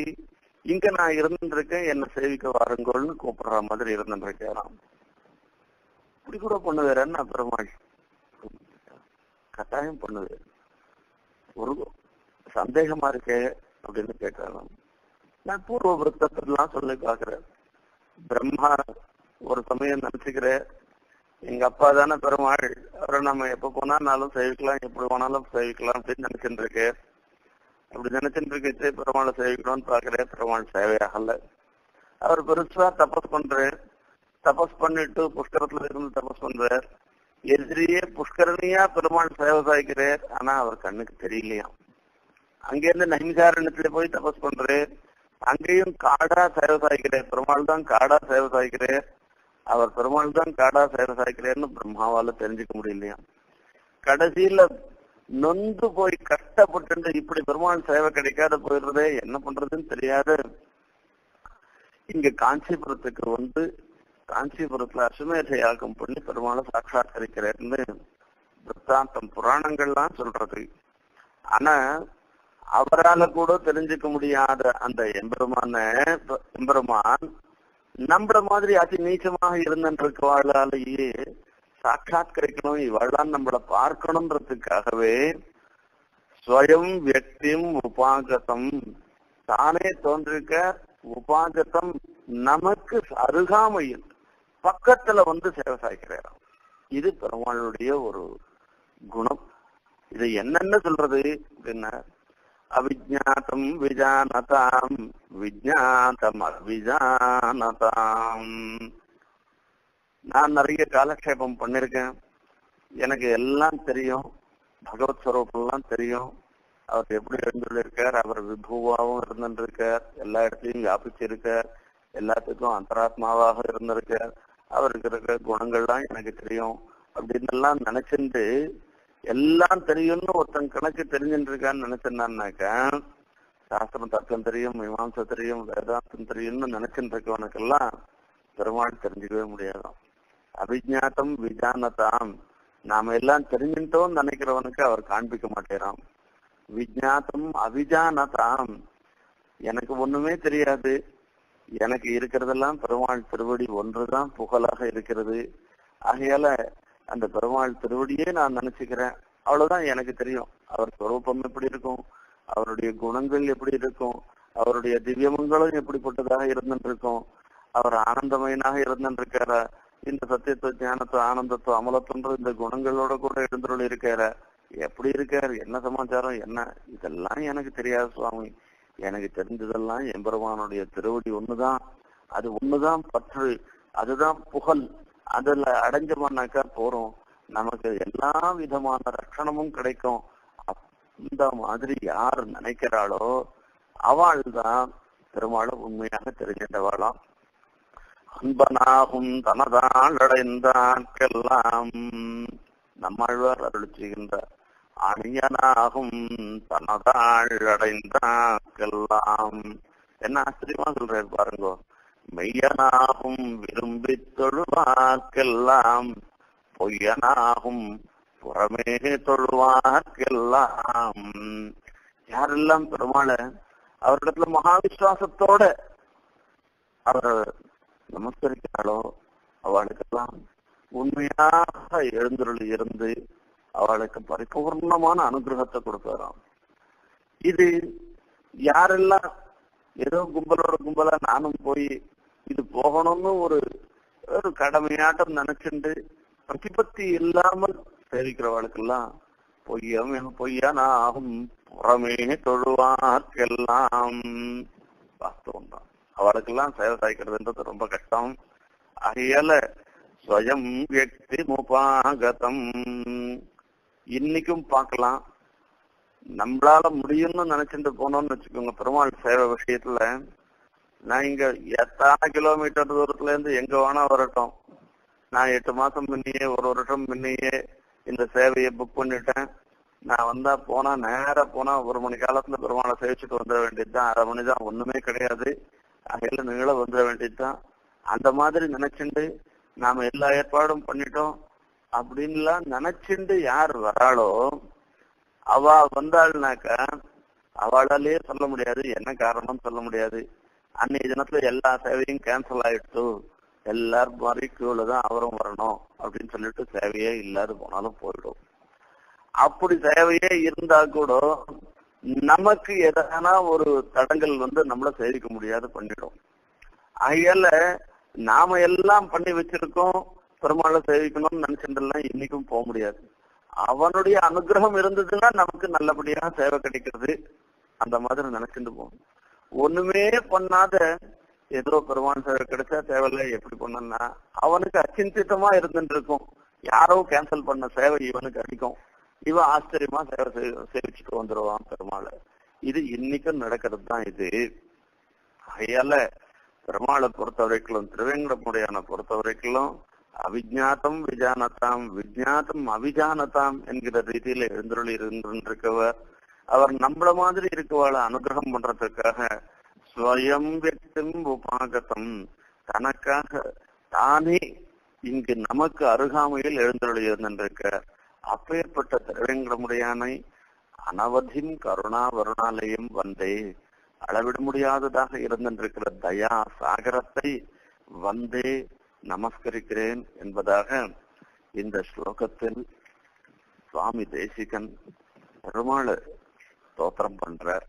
இங்க நான் இருந்திருக்கேன் என்ன சேவிக்க வாருங்கள்னு கூப்பிடுற மாதிரி இருந்திருக்கிறான் இப்படி கூட பண்ணுவேறன்னு பெருமாள் கட்டாயம் பண்ணுவேன். ஒரு சந்தேகமா இருக்கே அப்படின்னு கேட்கலாம் நான். பூர்வ விருத்தத்திலாம் சொல்லி பாக்குறேன் பிரம்மா ஒரு சமயம் நினைச்சுக்கிறேன் எங்க அப்பா தானே பெருமாள். அவரை நம்ம எப்ப போனாலும் சேவிக்கலாம் எப்படி போனாலும் சேவிக்கலாம் அப்படின்னு நினைச்சுட்டு இருக்கேன். அப்படி நினைச்சுட்டு இருக்கே பெருமாளை சேவிக்கணும்னு பாக்குறேன் பெருமாள் சேவையாகல அவர் பெருசா தபஸ் பண்றேன் தபஸ் பண்ணிட்டு புஷ்கரத்துல இருந்து தபஸ் பண்றார். எதிரியே புஷ்கரணியா பெருமாள் சேவை சாய்க்கிறார். ஆனா அவர் கண்ணுக்கு தெரியலையாம். அங்கிருந்து நைமிசாரணத்துல போய் தபஸ் பண்றேன் அங்கேயும் காடா சேவை சாய்க்கிறார். பெருமாள் தான் காடா சேவை சாய்க்கிறார். அவர் பெருமாள் தான் காடா சேவை சாய்க்கிறார்னு பிரம்மாவால தெரிஞ்சுக்க முடியலையாம். கடைசியில நொந்து போய் கஷ்டப்பட்டு இப்படி பெருமாள் சேவை கிடைக்காத போயிடுறதே என்ன பண்றதுன்னு தெரியாத இங்க காஞ்சிபுரத்துக்கு வந்து காஞ்சிபுரத்துல அசுமேத யாகம் பண்ணி பெருமாளை சாட்சாத்தரிக்கிறேன்னு வித்தாந்தம் புராணங்கள்லாம் சொல்றது. ஆனா அவரால கூட தெரிஞ்சுக்க முடியாத அந்த எம்பெருமான எம்பெருமான் நம்மள மாதிரி அதி நீச்சமாக இருந்திருக்கவாளாலேயே சாட்சாத்கரிக்கணும் இவள்தான் நம்மள பார்க்கணுன்றதுக்காகவே ஸ்வயம் வியக்தியும் உபாகதம். தானே தோன்றிருக்க உபாகதம் நமக்கு அருகாமையில் பக்கத்துல வந்து சேவை சாய்க்கிறாராம் இது பெருமாளுடைய ஒரு குணம். இது என்னென்ன சொல்றது? அப்படின்னா அவிஜாத்தம் விஜானதாம் விஜாத்தம் அவிஜானதாம். நான் நிறைய காலக்ஷேபம் பண்ணிருக்கேன். எனக்கு எல்லாம் தெரியும். பகவத் ஸ்வரூபம்லாம் தெரியும். அவர் எப்படி இருந்துருக்கார் அவர் விபுவாவும் இருந்துருக்கார் எல்லா இடத்துலையும் வியாபிச்சிருக்கார் எல்லாத்துக்கும் அந்தராத்மாவாக இருந்திருக்கார். அவருக்கு இருக்கிற குணங்கள்லாம் எனக்கு தெரியும். அப்படின்னு எல்லாம் நினைச்சிட்டு எல்லாம் தெரியும்னு ஒருத்தன் கணக்கு தெரிஞ்சுட்டு இருக்கான்னு நினைச்சிருந்தான்னாக்கா சாஸ்திரம் தர்க்கம் தெரியும் மீமாசம் தெரியும் வேதாந்தம் தெரியும்னு நினைச்சிட்டு இருக்கவனுக்கெல்லாம் பெருமாள் தெரிஞ்சுக்கவே முடியாதான் அபிஜாத்தம் விஜானதாம். நாம எல்லாம் தெரிஞ்சுட்டோம் நினைக்கிறவனுக்கு அவர் காண்பிக்க மாட்டேறாம். விஜாத்தம் அபிஜானதாம். எனக்கு ஒண்ணுமே தெரியாது. எனக்கு இருக்கிறதெல்லாம் பெருமாள் திருவடி ஒன்றுதான் புகழாக இருக்கிறது. ஆகையால அந்த பெருமாள் திருவடியே நான் நினைச்சுக்கிறேன். அவ்வளவுதான் எனக்கு தெரியும். அவர் சுரூபம் எப்படி இருக்கும்? அவருடைய குணங்கள் எப்படி இருக்கும்? அவருடைய திவ்யமங்களும் எப்படிப்பட்டதாக இருந்துருக்கும்? அவர் ஆனந்தமயனாக இருந்துருக்காரா? இந்த சத்தியத்துவ ஞானத்துவ ஆனந்தத்துவ அமலத்துன்ற இந்த குணங்களோட கூட எழுந்துள்ள இருக்கார. எப்படி இருக்காரு? என்ன சமாச்சாரம்? என்ன? இதெல்லாம் எனக்கு தெரியாது சுவாமி. எனக்கு தெரிஞ்சதெல்லாம் எம்பெருமானுடைய திருவடி ஒண்ணுதான். அது ஒண்ணுதான் பற்று. அதுதான் புகழ். அதுல அடைஞ்சமானாக்கா போறோம். நமக்கு எல்லா விதமான ரட்சணமும் கிடைக்கும். அந்த மாதிரி யார் நினைக்கிறாளோ அவள் தான் பெருமாளை உண்மையாக தெரிஞ்சின்றவாளாம் அன்பனாகும் தனதால் அடைந்தார்க்கெல்லாம் நம்மாழ்வார் அருள் செய்கின்ற அணியனாகும் தனதாள் அடைந்தாக்கெல்லாம் என்ன ஆச்சரியமா சொல்றாரு பாருங்க. மெய்யனாகும் விரும்பி தொழுவார்க்கெல்லாம் பொய்யனாகும் புறமே தொழுவார்க்கெல்லாம் யாரெல்லாம் பெருமாளை? அவரிடத்துல மகாவிசுவாசத்தோட அவர் நமஸ்கரிக்கிறாளோ அவளுக்கெல்லாம் உண்மையாக எழுந்தருள் இருந்து அவளுக்கு பரிபூர்ணமான அனுகிரகத்தை கொடுக்கிறான் இது யாரெல்லாம் ஏதோ கும்பலோட கும்பலா நானும் போய் இது போகணும்னு ஒரு ஒரு கடமையாட்டம் நினைச்சுண்டு பிரதிபத்தி இல்லாமல் சேவிக்கிறவளுக்கெல்லாம் பொய்யம் நான் ஆகும். புறமே தொழுவார்க்கெல்லாம். வாஸ்தவம் தான் அவளுக்கெல்லாம் சேவை சாய்க்கிறதுன்றது ரொம்ப கஷ்டம். ஆகையால ஸ்வயம் வியக்தி முபாகதம். இன்னைக்கும் பார்க்கலாம். நம்மளால முடியும்னு நினைச்சிட்டு போனோம்னு வச்சுக்கோங்க பெருமாள் சேவை விஷயத்துல. நான் இங்க எத்தனை கிலோமீட்டர் தூரத்துல இருந்து எங்க வேணா வரட்டும். நான் எட்டு மாசம் முன்னையே ஒரு வருஷம் முன்னையே இந்த சேவையை புக் பண்ணிட்டேன். நான் வந்தா போனா நேரா போனா ஒரு மணி காலத்துல பெருமாளை சேவிச்சுட்டு வந்துட வேண்டியதுதான். அரை மணி தான் ஒண்ணுமே கிடையாது. அகையில நீள வந்துட வேண்டியதுதான். அந்த மாதிரி நினைச்சுண்டு நாம எல்லா ஏற்பாடும் பண்ணிட்டோம். அப்படின்லாம் நினைச்சுண்டு யார் வராளோ அவ வந்தாள்னாக்க அவளாலேயே சொல்ல முடியாது என்ன காரணம் சொல்ல முடியாது. அன்னைய தினத்துல எல்லா சேவையும் கேன்சல் ஆயிடுச்சு எல்லாரும் மாதிரி கியூல தான் அவரும் வரணும் அப்படின்னு சொல்லிட்டு சேவையே இல்லாத போனாலும் போயிடும். அப்படி சேவையே இருந்தா கூட நமக்கு எதனா ஒரு தடங்கள் வந்து நம்மள சேரிக்க முடியாது பண்ணிடும். ஆகையால நாம எல்லாம் பண்ணி வச்சிருக்கோம் பெருமாளை சேவிக்கணும்னு நினைச்சிட்டுலாம் இன்னைக்கும் போக முடியாது. அவனுடைய அனுகிரகம் இருந்ததுன்னா நமக்கு நல்லபடியா சேவை கிடைக்கிறது. அந்த மாதிரி நினைச்சிட்டு போகணும். ஒண்ணுமே பண்ணாத ஏதோ பெருமான் சேவை கிடைச்சா தேவையில்ல எப்படி பண்ணா அவனுக்கு அச்சிந்தித்தமா இருந்துட்டு இருக்கும். யாரோ கேன்சல் பண்ண சேவை இவனுக்கு அடிக்கும். இவ ஆச்சரியமா சேவை சேவிச்சுட்டு வந்துருவான் பெருமாளை. இது இன்னைக்கும் நடக்கிறது தான் இது. அதையால பெருமாளை பொறுத்த வரைக்கும் திருவேங்கடமுடையான பொறுத்த வரைக்கும் அவிஜாத்தம் விஜானதாம் விஜாத்தம் அவிஜானத்தாம் என்கிற ரீதியில எழுந்துருளி இருந்திருக்கவர் அவர் நம்மள மாதிரி இருக்கவாள அனுகிரகம் பண்றதுக்காக ஸ்வயம் வியக்தம் உபாகத்தம் தனக்காக தானே இங்கு நமக்கு அருகாமையில் எழுந்துருளி இருந்திருக்க அப்பேற்பட்ட திருவேங்கடமுடையானை அனவதிம் கருணா வருணாலயம் வந்தே. அளவிட முடியாததாக இருந்திருக்கிற தயா சாகரத்தை வந்தே நமஸ்கரிக்கிறேன் என்பதாக இந்த ஸ்லோகத்தில் சுவாமி தேசிகன் பெருமாள் தோத்திரம் பண்றார்.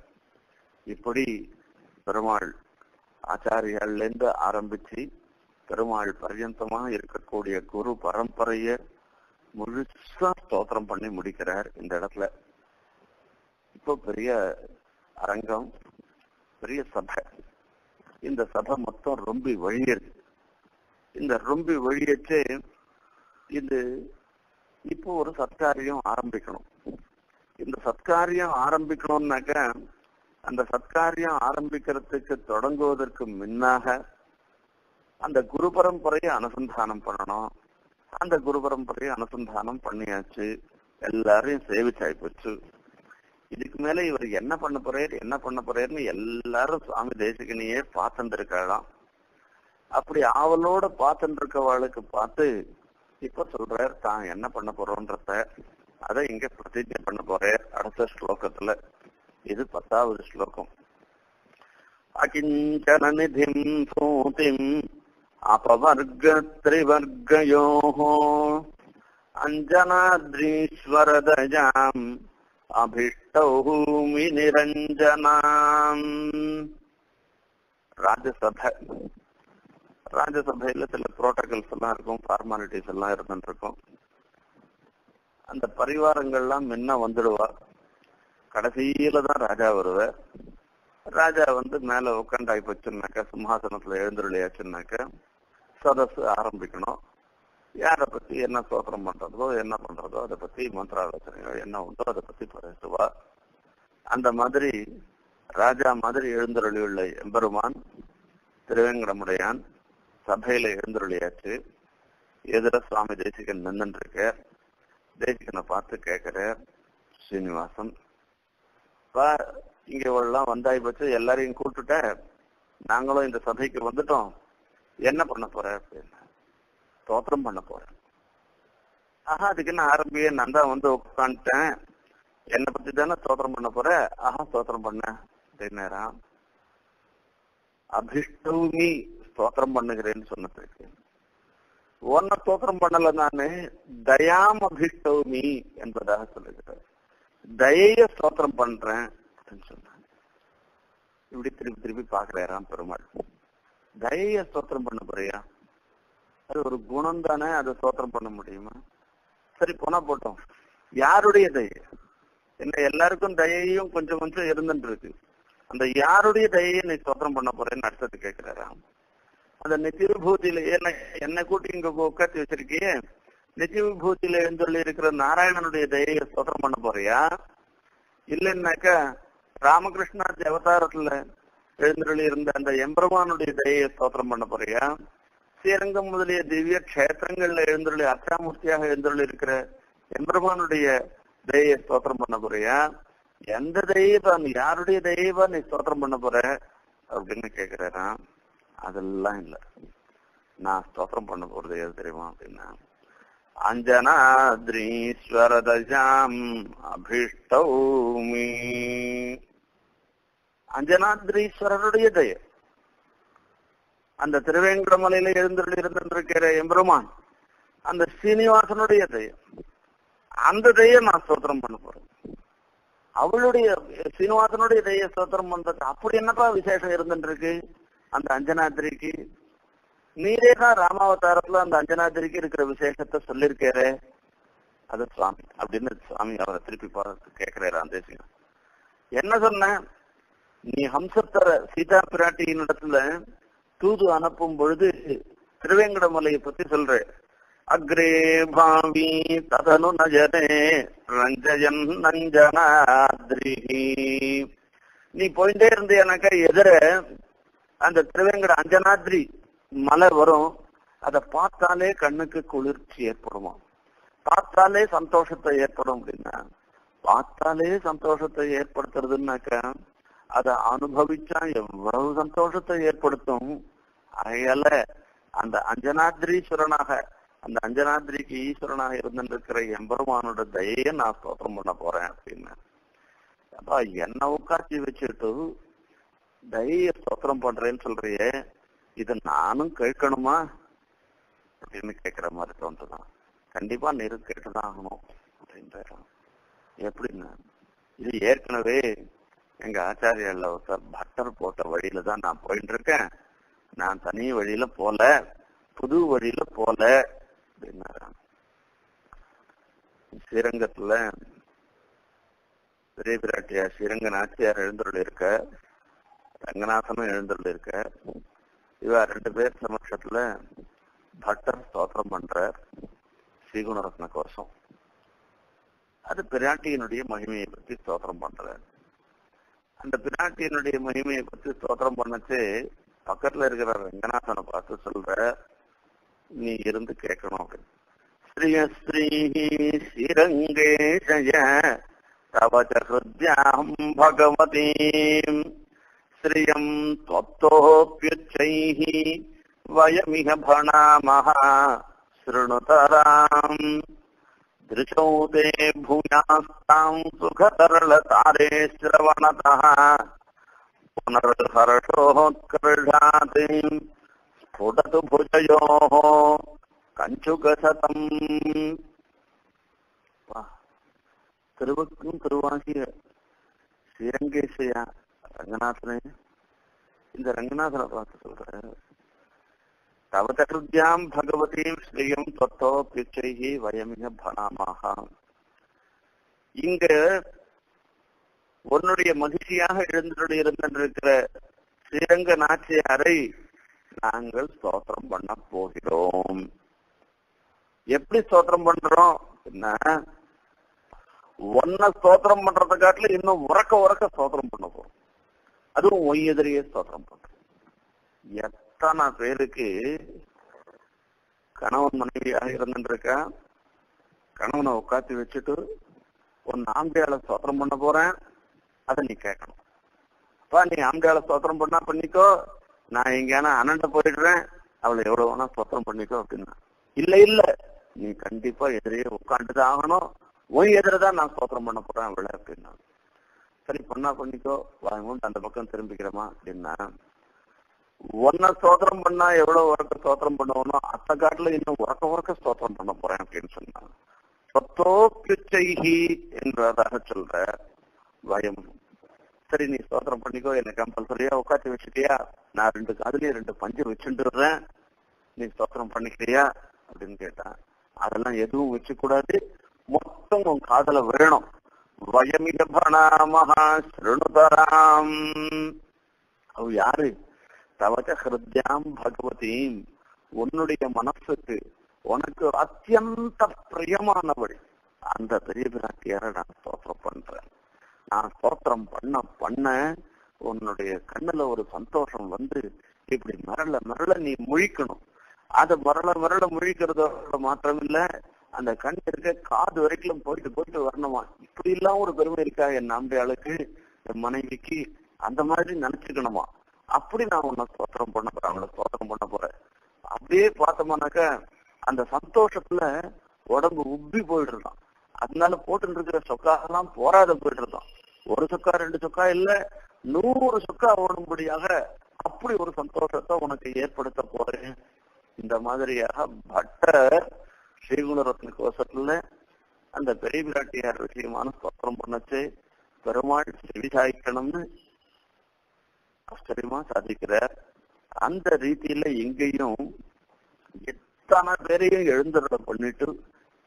இப்படி பெருமாள் ஆச்சாரியாலேருந்து ஆரம்பிச்சு பெருமாள் பர்யந்தமா இருக்கக்கூடிய குரு பரம்பரையை முழுசா ஸ்தோத்திரம் பண்ணி முடிக்கிறார் இந்த இடத்துல. இப்போ பெரிய அரங்கம் பெரிய சபை. இந்த சபை மொத்தம் ரொம்ப வழியது இந்த ரொம்ப வழியச்சே இது இப்போ ஒரு சத்காரியம் ஆரம்பிக்கணும். இந்த சத்காரியம் ஆரம்பிக்கணும்னாக்க அந்த சத்காரியம் ஆரம்பிக்கிறதுக்கு தொடங்குவதற்கு முன்னாக அந்த குரு பரம்பரையை அனுசந்தானம் பண்ணணும். அந்த குரு பரம்பரையை அனுசந்தானம் பண்ணியாச்சு. எல்லாரையும் சேவிச்சாய் போச்சு. இதுக்கு மேல இவர் என்ன பண்ண போறாரு என்ன பண்ண போறாருன்னு எல்லாரும் சுவாமி தேசிகனையே பார்த்துருக்கலாம் அப்படி ஆவலோட பார்த்துட்டு இருக்கவாளுக்கு பார்த்து இப்ப சொல்றார் தான் என்ன பண்ண போறோன்றத அதை இங்க பிரதிஜை பண்ண போறார் அடுத்த ஸ்லோகத்துல. இது பத்தாவது ஸ்லோகம். அகிஞ்சன நிதிம் சூதிம் அபவர்க திரிவர்கயோः அஞ்சனாத்ரீஸ்வரதஜாம் நிரஞ்சனாம் ராஜசபை ராஜசபையில சில புரோட்டோகால்ஸ் எல்லாம் இருக்கும் ஃபார்மாலிட்டிஸ் எல்லாம் இருந்துட்டு இருக்கும் அந்த பரிவாரங்கள்லாம் முன்ன வந்துடுவா. கடைசியில தான் ராஜா வருவார் ராஜா வந்து மேல உட்காண்டாய் போச்சுன்னாக்கா சிம்ஹாசனத்துல எழுந்துருளியாச்சுன்னாக்கா சதஸ் ஆரம்பிக்கணும். யார பத்தி என்ன சோத்திரம் பண்றதோ என்ன பண்றதோ அதை பத்தி மந்திராலோசனையோ என்ன உண்டோ அதை பத்தி பேசுவா. அந்த மாதிரி ராஜா மாதிரி எழுந்தருளியுள்ள எம்பெருமான் திருவேங்கடமுடையான் சபையில எழுந்தருளியாச்சு. எதிர சுவாமி தேசிகன் நின்றுட்டு இருக்க தேசிகனை பார்த்து கேட்கிற ஸ்ரீனிவாசன் பா இங்க எல்லாம் வந்தாய் பச்சு எல்லாரையும் கூப்பிட்டுட்ட. நாங்களும் இந்த சபைக்கு வந்துட்டோம். என்ன பண்ண போற அப்படின்னு. தோற்றம் பண்ண போறேன். ஆஹா அதுக்கு என்ன ஆரம்பியே நான் தான் வந்து உட்காந்துட்டேன் என்னை பத்தி தானே ஸ்தோத்திரம் பண்ண போற? ஆஹா ஸ்தோத்திரம் பண்ண அப்படின்னாராம் அபிஷ்டவுமி ஸ்தோத்திரம் பண்ணுகிறேன்னு சொன்னதுக்கு ஒன்ன ஸ்தோத்திரம் பண்ணல நானு தயாம் அபிஷ்டவுமி என்பதாக சொல்லுகிறார். தயைய ஸ்தோத்திரம் பண்றேன் அப்படின்னு சொன்னாங்க இப்படி திருப்பி திருப்பி பாக்குறாராம் பெருமாள். தயைய ஸ்தோத்திரம் பண்ண போறியா? அது ஒரு குணம் தானே அதை ஸ்தோத்திரம் பண்ண முடியுமா? சரி போனா போட்டோம். யாருடைய தயை என்ன எல்லாருக்கும் தயையும் கொஞ்சம் கொஞ்சம் இருந்துட்டு இருக்கு அந்த யாருடைய தயையை நீ ஸ்தோத்திரம் பண்ண போறேன்னு அடுத்தது கேட்கிறாராம். அந்த நித்தியவிபூதியில என்ன என்னை கூட்டி இங்க உட்காந்து வச்சிருக்கியே? நித்திய விபூதியில எழுந்தொள்ளி இருக்கிற நாராயணனுடைய தயையை ஸ்தோத்திரம் பண்ண போறியா? இல்லைன்னாக்கா ராமகிருஷ்ணா தேவதாரத்துல எழுந்தருளி இருந்த அந்த எம்பெருமானுடைய தயையை ஸ்தோத்திரம் பண்ண போறியா? ஸ்ரீரங்கம் முதலிய திவ்ய கஷேத்திரங்கள்ல எழுந்தருளி அர்ச்சாமூர்த்தியாக எழுந்தருளி இருக்கிற எம்பெருமானுடைய தயையை ஸ்தோத்திரம் பண்ண போறியா? எந்த தெய்வா நீ யாருடைய தெய்வா நீ ஸ்தோத்திரம் பண்ண போற? அப்படின்னு கேக்குறா அதெல்லாம் இல்ல. நான் ஸ்தோத்திரம் பண்ண போறது எது தெரியுமா அப்படின்னா அஞ்சனாத்ரீஸ்வரதஜாம் அபிஷ்டௌமி. அஞ்சனாத்ரீஸ்வரருடைய தய. அந்த திருவேங்கடமலையில எழுந்தருள் இருந்திருக்கிற எம்பெருமான் அந்த சீனிவாசனுடைய தெய்வம் அந்த தெய்வம் நான் ஸ்தோத்திரம் பண்ண போறேன். அவளுடைய சீனிவாசனுடைய தெய்வ ஸ்தோத்திரம் பண்றது அப்படி என்னப்பா விசேஷம் இருந்துருக்கு அந்த அஞ்சனாத்திரிக்கு. நீரே தான் ராமாவதாரத்துல அந்த அஞ்சனாத்திரிக்கு இருக்கிற விசேஷத்தை சொல்லியிருக்கிற அது சுவாமி. அப்படின்னு சுவாமி அவரை திருப்பி பார்த்து கேட்கிறாரு அந்த என்ன சொன்ன நீ ஹம்சத்தர சீதா பிராட்டியின் இடத்துல தூது அனுப்பும் பொழுது திருவேங்கடமலையை பத்தி சொல்ற. அக்ரே பாவி ததனு நஜரே ரஞ்சயன் நஞ்சனாத்ரி. நீ போயிட்டே இருந்தேனாக்கா எதிர அந்த திருவேங்கட அஞ்சனாத்ரி மலை வரும். அதை பார்த்தாலே கண்ணுக்கு குளிர்ச்சி ஏற்படுமா பார்த்தாலே சந்தோஷத்தை ஏற்படும் அப்படின்னா பார்த்தாலே சந்தோஷத்தை ஏற்படுத்துறதுன்னாக்கா அதை அனுபவிச்சா எவ்வளவு சந்தோஷத்தை ஏற்படுத்தும்? அதையால அந்த அஞ்சனாத்ரீஸ்வரனாக அந்த அஞ்சனாத்ரிக்கு ஈஸ்வரனாக இருந்திருக்கிற எம்பெருமானோட தயையை நான் ஸ்தோத்திரம் பண்ண போறேன் அப்படின்னு. அப்பா என்ன உட்காச்சி வச்சுட்டு தைய ஸ்தோத்திரம் பண்றேன்னு சொல்றியே இத நானும் கேட்கணுமா? அப்படின்னு கேக்குற மாதிரி தோன்றுதான். கண்டிப்பா நீரு கேட்டுதான் ஆகணும் அப்படின்ற எப்படின்னா இது ஏற்கனவே எங்க ஆச்சாரிய சார் பட்டர் போட்ட வழியில தான் நான் போயிட்டு இருக்கேன் நான் தனி வழியில போல புது வழியில போல அப்படின்னாராம் ஸ்ரீரங்கத்துல பெரிய பிராட்டியா ஸ்ரீரங்க நாச்சியார் எழுந்துள்ள இருக்க ரங்கநாதனும் எழுந்துள்ள இருக்க இவ ரெண்டு பேர் சமட்சத்துல பட்டர் ஸ்தோத்திரம் பண்ற ஸ்ரீகுணரத்ன கோஷம் அது பிராட்டியினுடைய மகிமையை பற்றி ஸ்தோத்திரம் பண்றார். அந்த பிராட்டியினுடைய மகிமையை பத்தி ஸ்தோத்திரம் பண்ணச்சு பக்கத்துல இருக்கிற ரங்கநாதனை பார்த்து சொல்ற நீ இருந்து கேட்கணும் அப்படின்னு ஸ்ரீய ஸ்ரீ ஸ்ரீரங்கே ஜய தவ ஹிருத்யாம் பகவதீம் ஸ்ரீயம் त्वत्तोऽप्युच्चैः वयमिह भणामः शृणुतराम् दृशौ ते भूयास्ताम् सुखतरलतारे श्रवणतः पुनर्हर्षोत्कृढात् स्फुटतु भुजयोः கஞ்சுகசதம் திருவுக்கும் திருவாகிய ஸ்ரீரங்கேசையா ரங்கநாதனே இந்த ரங்கநாதனை பார்த்து சொல்ற தவதகிருத்யாம் பகவதீம் ஸ்ரீயம் தொத்தோ பிச்சைகி வயமிக பணாமாக இங்க உன்னுடைய மகிழ்ச்சியாக எழுந்துடைய இருந்திருக்கிற ஸ்ரீரங்க நாச்சியாரை நாங்கள் ஸ்தோத்திரம் பண்ண போகிறோம். எப்படி ஸ்தோத்திரம் பண்றோம்? என்ன? ஒன்ன ஸ்தோத்திரம் பண்றதை காட்டில இன்னும் உறக்க உறக்க ஸ்தோத்திரம் பண்ண போறோம். அதுவும் ஒய் எதிரியே ஸ்தோத்திரம் பண்றோம். எத்தனை பேருக்கு? கணவன் மனைவியாக இருந்துருக்கா கணவனை உட்காத்தி வச்சுட்டு உன் ஆம்பியால சோத்திரம் பண்ண போறேன் அதை நீ கேட்கணும். அப்பா நீ ஆம்பியால சோத்திரம் பண்ணா பண்ணிக்கோ. நான் எங்கேயான அண்ணன்ட்ட போயிடுறேன் அவளை எவ்வளவு வேணா சோத்திரம் பண்ணிக்கோ அப்படின்னா. இல்ல இல்ல. நீ கண்டிப்பா எதிரே உட்காந்துதான் ஆகணும். உன் எதிரதான் நான் சோத்திரம் பண்ண போறேன் அவளை அப்படின்னா. சரி பண்ணா பண்ணிக்கோ. வாங்க அந்த பக்கம் திரும்பிக்கிறோமா அப்படின்னா ஒன்ன ஸ்தோத்திரம் பண்ணா எவ்வளவு உறக்க ஸ்தோத்திரம் பண்ணுவோனோ அத்த காட்டுல இன்னும் உறக்க உறக்க ஸ்தோத்திரம் பண்ண போறேன் அப்படின்னு சொன்னாங்க. சொத்தோப்பிச்சைஹி என்றதாக சொல்ற பயம் சரி நீ ஸ்தோத்திரம் பண்ணிக்கோ என்ன கம்பல்சரியா உட்காந்து வச்சுட்டியா? நான் ரெண்டு காதுலயும் ரெண்டு பஞ்சு வச்சுட்டுறேன் நீ ஸ்தோத்திரம் பண்ணிக்கிறியா? அப்படின்னு கேட்டான் அதெல்லாம் எதுவும் வச்சு கூடாது மொத்தம் உன் காதல வேணும் வயமிகபணாமகா ஸ்ருணுதராம் அவ யாரு? தவச்ச ஹிருத்யாம் பகவதீம். உன்னுடைய மனசுக்கு உனக்கு அத்தியந்த பிரியமானவள். அந்த பெரிய பிராட்டியார நான் ஸ்தோத்திரம் பண்றேன் நான் ஸ்தோத்திரம் பண்ண பண்ண உன்னுடைய கண்ணுல ஒரு சந்தோஷம் வந்து இப்படி மரள மரள நீ முழிக்கணும். அத மரள மரள முழிக்கிறதோட மாத்திரம் இல்ல அந்த கண் இருக்க காது வரைக்கும் போயிட்டு போயிட்டு வரணுமா? இப்படி எல்லாம் ஒரு பெருமை இருக்கா என் நம்பியாளுக்கு? என் மனைவிக்கு? அந்த மாதிரி நினைச்சுக்கணுமா? அப்படி நான் உன்னை ஸ்தோத்திரம் பண்ண போறேன் அவளை ஸ்தோத்திரம் பண்ண போறேன். அப்படியே பார்த்தோம்னாக்க அந்த சந்தோஷத்துல உடம்பு உப்பி போயிட்டு இருந்தான். அதனால போட்டு இருக்கிற சொக்காலாம் போராத போயிட்டு இருந்தான். ஒரு சொக்கா ரெண்டு சொக்கா இல்ல நூறு சொக்கா ஓடும்படியாக அப்படி ஒரு சந்தோஷத்தை உனக்கு ஏற்படுத்த போறேன். இந்த மாதிரியாக பட்டர் ஸ்ரீகுணரத்ன கோஷத்துல அந்த பெரிய பிராட்டியார் விஷயமான ஸ்தோத்திரம் பண்ணச்சு. பெருமாள் செவிசாய்க்கணும்னு ஆச்சரியமா சாதிக்கிறார். அந்த ரீதியில எங்கேயும் எத்தனை பேரையும் எழுந்தருளை பண்ணிட்டு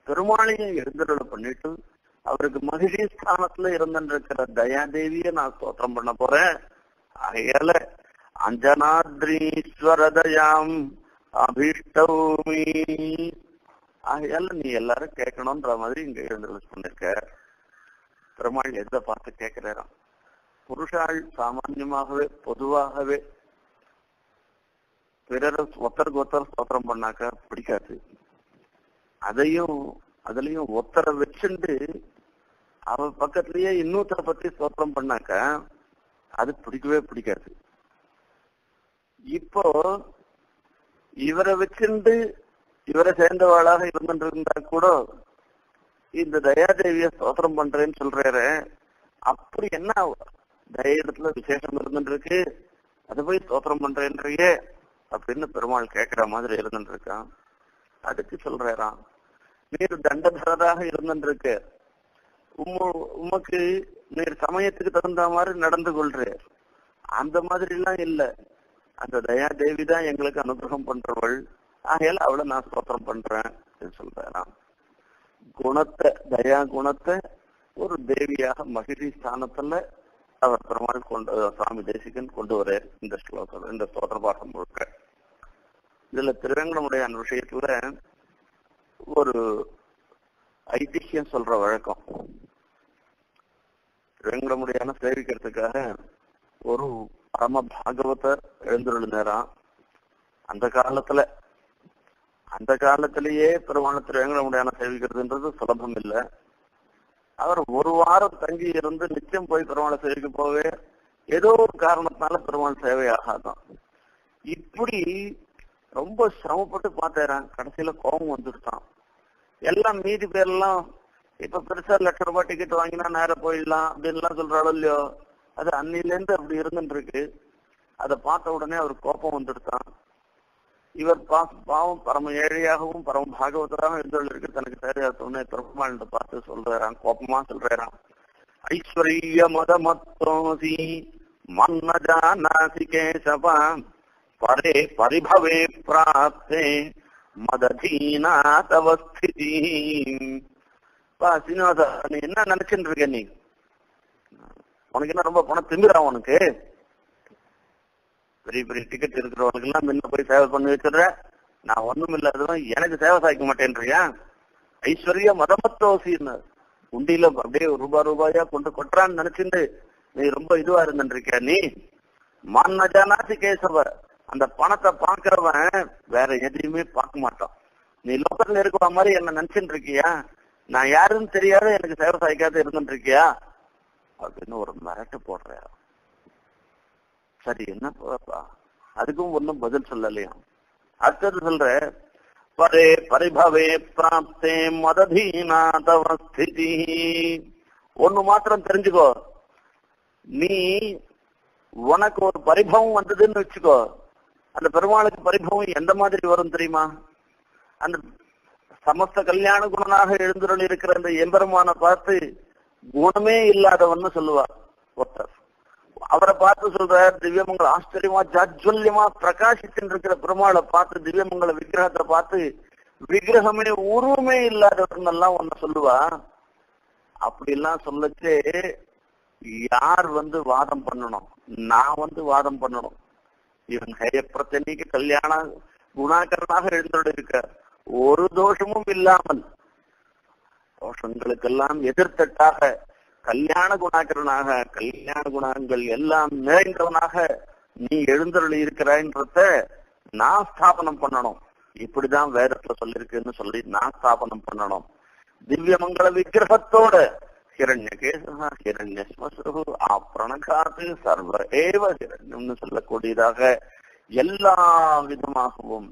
பெருமாளையும் எழுந்தருளை பண்ணிட்டு அவருக்கு மகிழ்ச்சி ஸ்தானத்துல இருந்திருக்கிற தயாதேவிய நான் ஸ்தோத்திரம் பண்ண போறேன். ஆகையால அஞ்சனாத்ரீஸ்வரதயாம் அபிஷ்டௌமி. ஆகையால நீ எல்லாரும் கேட்கணும்ன்ற மாதிரி இங்க எழுந்தருள் பண்ணிருக்க. பெருமாள் எதை பார்த்து கேட்கிறாராம் புருஷாள் சாமான்யமாகவே பொதுவாகவே பிறரை ஒத்தருக்கு ஒத்தர் ஸ்தோத்திரம் பண்ணாக்க பிடிக்காது அதையும் அதுலயும் ஒத்தரை வச்சுண்டு அவ பக்கத்திலேயே இன்னொருத்தரை பத்தி ஸ்தோத்திரம் பண்ணாக்க அது பிடிக்கவே பிடிக்காது இப்போ இவரை வச்சுண்டு இவரை சேர்ந்தவாளாக இருந்துருந்தா கூட இந்த தயாதேவிய ஸ்தோத்திரம் பண்றேன்னு சொல்றாரு அப்படி என்ன தைரியத்துல விசேஷம் இருந்துருக்கு அதை போய் தோத்திரம் பண்றேன்றியே அப்படின்னு பெருமாள் கேட்கிற மாதிரி இருந்துருக்கான் அதுக்கு சொல்றாராம். நீர் தண்டதரராக இருந்துருக்கு உம்ம உமக்கு நீர் சமயத்துக்கு தகுந்த மாதிரி நடந்து கொள்றீர் அந்த மாதிரி எல்லாம் இல்ல. அந்த தயா தேவி தான் எங்களுக்கு அனுகிரகம் பண்றவள். ஆகையால அவளை நான் ஸ்தோத்திரம் பண்றேன் அப்படின்னு சொல்றாராம். குணத்தை தயா குணத்தை ஒரு தேவியாக மகிழ்ச்சி ஸ்தானத்துல அவர் பெருமாள் கொண்டு சுவாமி தேசிகன் கொண்டு வர இந்த ஸ்லோகம் இந்த ஸ்தோத்திர பாடம் முழுக்க. இதுல திருவேங்கடமுடைய அந்த விஷயத்துல ஒரு ஐதிஹ்யம் சொல்ற வழக்கம். திருவேங்கடமுடியான சேவிக்கிறதுக்காக ஒரு பரம பாகவத எழுந்துருந்தாராம் அந்த காலத்துல அந்த காலத்திலேயே பெருமான திருவேங்கடமுடியான சேவிக்கிறதுன்றது சுலபம் இல்லை. அவர் ஒரு வாரம் தங்கி இருந்து நிச்சயம் போய் பெருமாள் சேவைக்கு போவே ஏதோ ஒரு காரணத்தினால பெருமாள் சேவை ஆகாதான். இப்படி ரொம்ப சிரமப்பட்டு பார்த்தேன் கடைசியில கோபம் வந்துருக்கான் எல்லாம் மீதி பேர்லாம் இப்ப பெருசா லட்ச ரூபாய் டிக்கெட் வாங்கினா நேரம் போயிடலாம் அப்படின்லாம் சொல்றாளோ இல்லையோ? அது அன்னில இருந்து அப்படி இருந்துட்டு இருக்கு. அதை பார்த்த உடனே அவர் கோபம் வந்துருக்கான் இவர் பா பாவம் பரம ஏழையாகவும் பரம பாகவதராக இருந்தவர்களுக்கு தனக்கு தேவையா சொன்ன பெருமாள் பார்த்து சொல்றாராம். கோபமா சொல்றாராம். ஐஸ்வர்ய மத மத்தோசி மன்னஜானாசி கேசவா பரே பரிபவே பிராப்தே மததீனா தவஸ்திதி பா சீனிவாசா நீ என்ன நினைச்சுட்டு இருக்க நீ? உனக்கு என்ன ரொம்ப பணம் திமிரா உனக்கு? பெரிய பெரிய டிக்கெட் இருக்கிறவனுக்கு எல்லாம் முன்ன போய் சேவை பண்ணி வச்சிடுற. நான் ஒண்ணும் இல்லாதவன் எனக்கு சேவை சாய்க்க மாட்டேன்றியா? ஐஸ்வர்யா மதமத்தோசின்னு உண்டியில அப்படியே ரூபாய் ரூபாயா கொண்டு கொட்டுறான்னு நினைச்சுட்டு நீ ரொம்ப இதுவா இருந்துருக்கியா நீ? மன்னஜானாசி கேசவ அந்த பணத்தை பாக்குறவன் வேற எதையுமே பார்க்க மாட்டான். நீ லோக்கல்ல இருக்கிற மாதிரி என்ன நினைச்சுட்டு இருக்கியா நான் யாருன்னு தெரியாத எனக்கு சேவை சாய்க்காத இருந்துட்டு இருக்கியா அப்படின்னு ஒரு மிரட்டு போடுறேன் சரி என்ன போப்பா அதுக்கும் ஒண்ணும் பதில் சொல்லலையா? அடுத்தது சொல்ற பரே பரிபவே பிராப்தே மததீனா தவ ஸ்திதி. ஒண்ணு மாத்திரம் தெரிஞ்சுக்கோ. நீ உனக்கு ஒரு பரிபவம் வந்ததுன்னு வச்சுக்கோ. அந்த பெருமாளுக்கு பரிபவம் எந்த மாதிரி வரும் தெரியுமா? அந்த சமஸ்த கல்யாண குணனாக எழுந்துருள் இருக்கிற அந்த எம்பெருமான பார்த்து குணமே இல்லாதவன்னு சொல்லுவா ஒருத்தர். அவரை பார்த்து சொல்ற திவ்யமங்கல ஆச்சரியமா ஜாஜ்வல்யமா பிரகாசிச்சுட்டு இருக்கிற பெருமாளை பார்த்து திவ்யமங்கல விக்கிரகத்தை பார்த்து விக்கிரகமே உருவமே இல்லாதவர்னு எல்லாம் ஒண்ணு சொல்லுவா? அப்படி எல்லாம் சொல்லச்சே யார் வந்து வாதம் பண்ணணும்? நான் வந்து வாதம் பண்ணணும். இவன் ஹயப்பிரத்தனிக்கு கல்யாண குணாகரனாக எழுந்தோடு இருக்க ஒரு தோஷமும் இல்லாமல் தோஷங்களுக்கெல்லாம் எதிர்த்தட்டாக கல்யாண குணாக்கரனாக கல்யாண குணங்கள் எல்லாம் நிறைந்தவனாக நீ எழுந்தருளி இருக்கிறாய்ன்றத நான் ஸ்தாபனம் பண்ணணும். இப்படிதான் வேதத்துல சொல்லிருக்குன்னு சொல்லி நான் ஸ்தாபனம் பண்ணணும். திவ்ய மங்கள விக்கிரகத்தோட ஹிரண்யகேசா ஹிரண்யஸ்மசு ஆப்ரணகாத்து சர்வ ஏவ ஹிரண்யம்னு சொல்லக்கூடியதாக எல்லா விதமாகவும்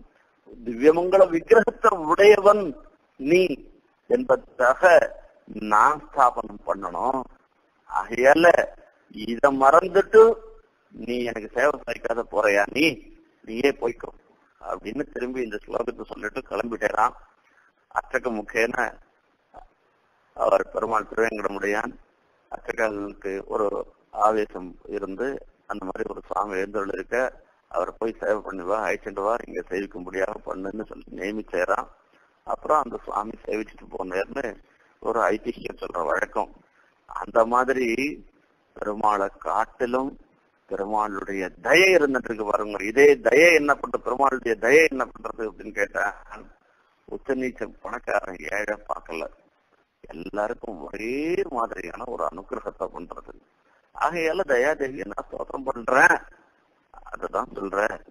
திவ்யமங்கள விக்கிரகத்தை உடையவன் நீ என்பதாக நான் ஸ்தாபனம் பண்ணணும். ஆகையால இத மறந்துட்டு நீ எனக்கு சேவை சாய்க்காத போறையா? நீ நீயே போய்க்கோ. அப்படின்னு திரும்பி இந்த ஸ்லோகத்தை சொல்லிட்டு கிளம்பிட்டேரான் அச்சக முக்கியன அவர் பெருமாள் திருவேங்கடமுடையான் அச்சகாலுக்கு ஒரு ஆவேசம் இருந்து அந்த மாதிரி ஒரு சுவாமி எழுந்தருள் இருக்க அவர் போய் சேவை பண்ணுவா அழைச்சிட்டு வா இங்க சேவிக்கும்படியாக பண்ணுன்னு சொல்லி நியமிச்சேரான் அப்புறம் அந்த சுவாமி சேவிச்சுட்டு போனேர்னு ஒரு ஐதிஹியம் சொல்ற வழக்கம். அந்த மாதிரி பெருமாளை காட்டிலும் பெருமாளுடைய தயை இருந்துட்டு இருக்கு பாருங்க. இதே தயை என்ன பண்றது பெருமாளுடைய தயை என்ன பண்றது அப்படின்னு கேட்டா உச்ச நீச்ச பணக்காரன் ஏழை பார்க்கல. எல்லாருக்கும் ஒரே மாதிரியான ஒரு அனுகிரகத்தை பண்றது. ஆகையால தயாதேவி நான் ஸ்தோத்திரம் பண்றேன். அதுதான் சொல்றேன்.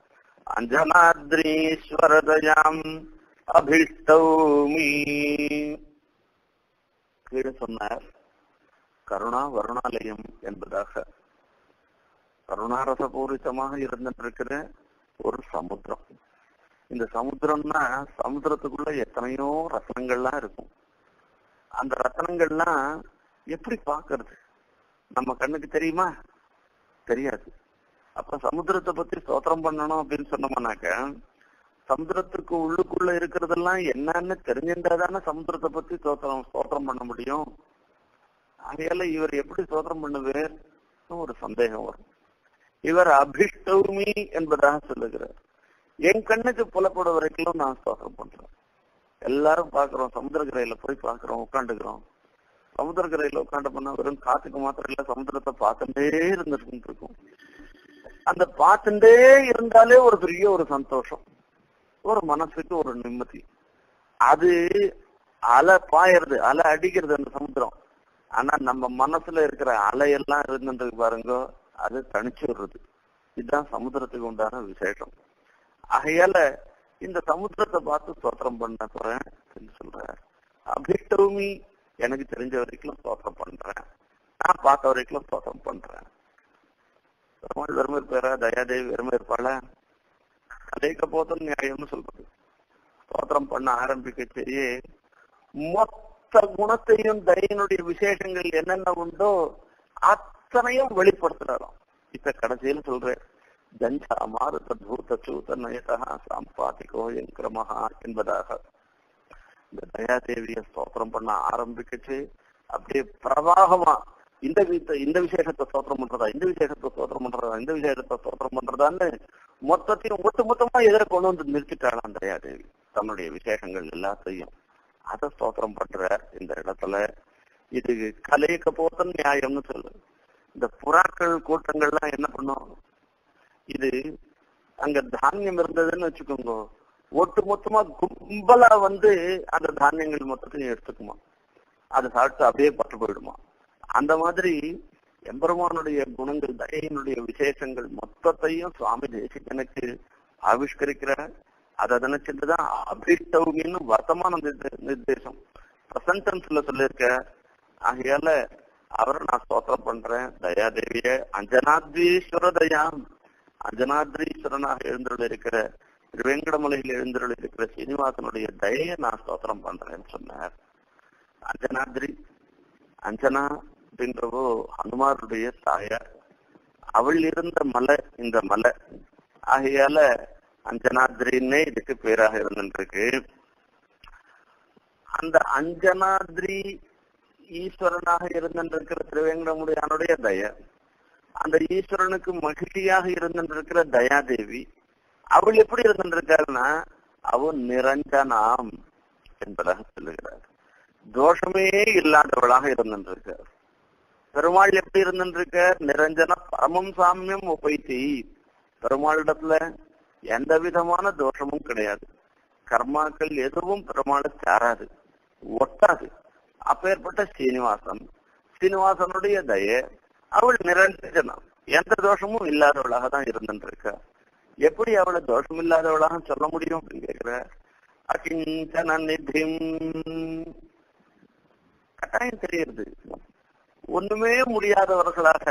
அஞ்சனாத்ரீஸ்வரதயாம் அபிஷ்டௌமி. கீழே சொன்னார். கருணா வருணாலயம் என்பதாக. கருணாரசபூரிதமாக இருந்திருக்கிற ஒரு சமுத்திரம். இந்த சமுத்திரம்னா சமுத்திரத்துக்குள்ள எத்தனையோ ரத்னங்கள்லாம் இருக்கும். அந்த ரத்னங்கள்லாம் எப்படி பாக்குறது நம்ம கண்ணுக்கு தெரியுமா? தெரியாது. அப்ப சமுத்திரத்தை பத்தி ஸ்தோத்திரம் பண்ணணும் அப்படின்னு சொன்னோம்னாக்க சமுத்திரத்துக்கு உள்ளுக்குள்ள இருக்கிறதெல்லாம் என்னன்னு தெரிஞ்சிருந்தாதானே சமுத்திரத்தை பத்தி சோத்திரம் சோத்திரம் பண்ண முடியும்? ஆகையால இவர் எப்படி சோத்திரம் பண்ணுவார் ஒரு சந்தேகம் வரும். இவர் அபிஷ்டௌமி என்பதாக சொல்லுகிறார். என் கண்ணுக்கு புலப்பட வரைக்கும் நான் சோத்திரம் பண்றேன். எல்லாரும் பாக்குறோம் சமுத்திரக்கரையில போய் பாக்குறோம் உட்காந்துக்கிறோம் சமுத்திரக்கரையில உட்காந்து பண்ணா வெறும் காத்துக்கு மாத்திரம் இல்ல சமுத்திரத்தை பார்த்துட்டே இருந்துட்டு இருக்கும் அந்த பார்த்துட்டே இருந்தாலே ஒரு பெரிய ஒரு சந்தோஷம். ஒரு மனசுக்கு ஒரு நிம்மதி. அது அலை பாயறது அலை அடிக்கிறது அந்த சமுத்திரம். ஆனா நம்ம மனசுல இருக்கிற அலையெல்லாம் இருந்துட்டு பாருங்க அது தனிச்சு விடுறது. இதுதான் சமுத்திரத்துக்கு உண்டான விசேஷம். ஆகையால இந்த சமுத்திரத்தை பார்த்து ஸ்தோத்திரம் பண்ண போறேன் சொல்ற அபிஷ்டவுமி எனக்கு தெரிஞ்ச வரைக்கும் ஸ்தோத்திரம் பண்றேன். நான் பார்த்த வரைக்கும் ஸ்தோத்திரம் பண்றேன். பெருமாள் வெறுமை இருப்பாரா? தயாதேவி வெறுமை இருப்பாள? அலேக்க போதும் நியாயம்னு சொல்றது. ஸ்தோத்திரம் பண்ண ஆரம்பிக்கச்சேயே மொத்த குணத்தையும் தயனுடைய விசேஷங்கள் என்னென்ன உண்டோ அத்தனையும் வெளிப்படுத்துறாராம். இப்ப கடைசியில சொல்றேன் ஜஞ்சா மாருத பூத சூத நயதா சாம்பாதிகோ என்கிரமஹா என்பதாக. இந்த தயாதேவிய ஸ்தோத்திரம் பண்ண ஆரம்பிக்கச்சு அப்படியே பிரவாகமா இந்த இந்த விசேஷத்தை ஸ்தோத்திரம் பண்றதா இந்த விசேஷத்தை ஸ்தோத்திரம் பண்றதா இந்த விசேஷத்தை ஸ்தோத்திரம் பண்றதான்னு மொத்தத்தையும் ஒட்டு மொத்தமா எதிர கொண்டு வந்து நிறுத்திட்டாளாம் தயாதேவி தன்னுடைய விசேஷங்கள் எல்லாத்தையும். அத ஸ்தோத்திரம் பண்ற இந்த இடத்துல இது கலையக்க போதும் நியாயம்னு சொல்லு. இந்த புறாக்கள் கூட்டங்கள்லாம் என்ன பண்ணும்? இது அங்க தானியம் இருந்ததுன்னு வச்சுக்கோங்க. ஒட்டு மொத்தமா கும்பலா வந்து அந்த தானியங்கள் மொத்தத்தையும் எடுத்துக்குமா. அதை சாப்பிட்டு அப்படியே பட்டு போயிடுமா. அந்த மாதிரி எம்பெருமானுடைய குணங்கள் தயையினுடைய விசேஷங்கள் மொத்தத்தையும் சுவாமி தேசிகனுக்கு ஆவிஷ்கரிக்கிற அதை நினைச்சிட்டுதான் அபிஷ்டவுமின்னு வர்த்தமான நிர்தேசம். பிரசன்டென்ஸ்ல சொல்லியிருக்க ஆகையால அவரை நான் ஸ்தோத்திரம் பண்றேன். தயாதேவிய அஞ்சனாத்ரீஸ்வர தயா அஞ்சனாத்ரீஸ்வரனாக எழுந்துள்ள இருக்கிற திருவேங்கடமலையில் எழுந்துள்ள இருக்கிற சீனிவாசனுடைய தயையை நான் ஸ்தோத்திரம் பண்றேன்னு சொன்னார். அஞ்சனாத்ரி அஞ்சனா அப்படின்றவோ ஹனுமாருடைய தாயார். அவள் இருந்த மலை இந்த மலை. ஆகையால அஞ்சனாதிரின்னே இதுக்கு பேராக இருந்துருக்கு அந்த அஞ்சனாதிரி ஈஸ்வரனாக இருந்திருக்கிற திருவேங்கடமுடியானுடைய தய அந்த ஈஸ்வரனுக்கு மகிழ்ச்சியாக இருந்திருக்கிற தயாதேவி அவள் எப்படி இருந்திருக்காருன்னா அவள் நிரஞ்சனாம் என்பதாக சொல்லுகிறார். தோஷமே இல்லாதவளாக இருந்திருக்கார் பெருமாள் எப்படி இருந்துருக்க? நிரஞ்சன பரமம் சாமியம் ஒப்பைத்தி பெருமாளிடத்துல எந்த விதமான தோஷமும் கிடையாது. கர்மாக்கள் எதுவும் பெருமாளை சாராது ஒட்டாது. அப்பேற்பட்ட சீனிவாசன் சீனிவாசனுடைய தய அவள் நிரஞ்சனம் எந்த தோஷமும் இல்லாதவளாக தான் இருந்துருக்க. எப்படி அவளை தோஷம் இல்லாதவளாக சொல்ல முடியும் அப்படின்னு கேக்குற? அகிஞ்சன நிதிம். கட்டாயம் தெரியுது. ஒண்ணுமே முடியாதவர்களாக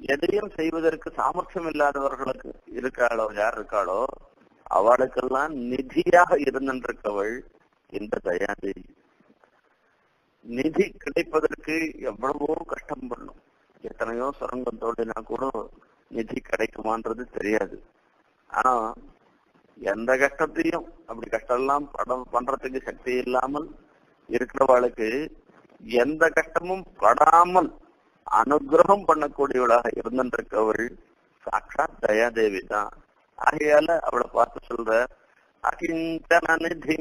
எதையும் செய்வதற்கு சாமர்த்தியம் இல்லாதவர்களுக்கு இருக்காளோ யார் இருக்காளோ அவளுக்கெல்லாம் நிதியாக இருந்திருக்கவள் இந்த தயாதேவி நிதி கிடைப்பதற்கு எவ்வளவோ கஷ்டம் பண்ணும். எத்தனையோ சுரங்கம் தோண்டினா கூட நிதி கிடைக்குமான்றது தெரியாது. ஆனா எந்த கஷ்டத்தையும் அப்படி கஷ்டம் எல்லாம் படம் பண்றதுக்கு சக்தி இல்லாமல் இருக்கிறவாளுக்கு எந்த கஷ்டமும் படாமல் அனுகிரகம் பண்ணக்கூடியவளாக இருந்திருக்கவள் சாட்சாத் தயாதேவி தான். ஆகையால அவளை பார்த்து சொல்ற அகிஞ்சன நிதி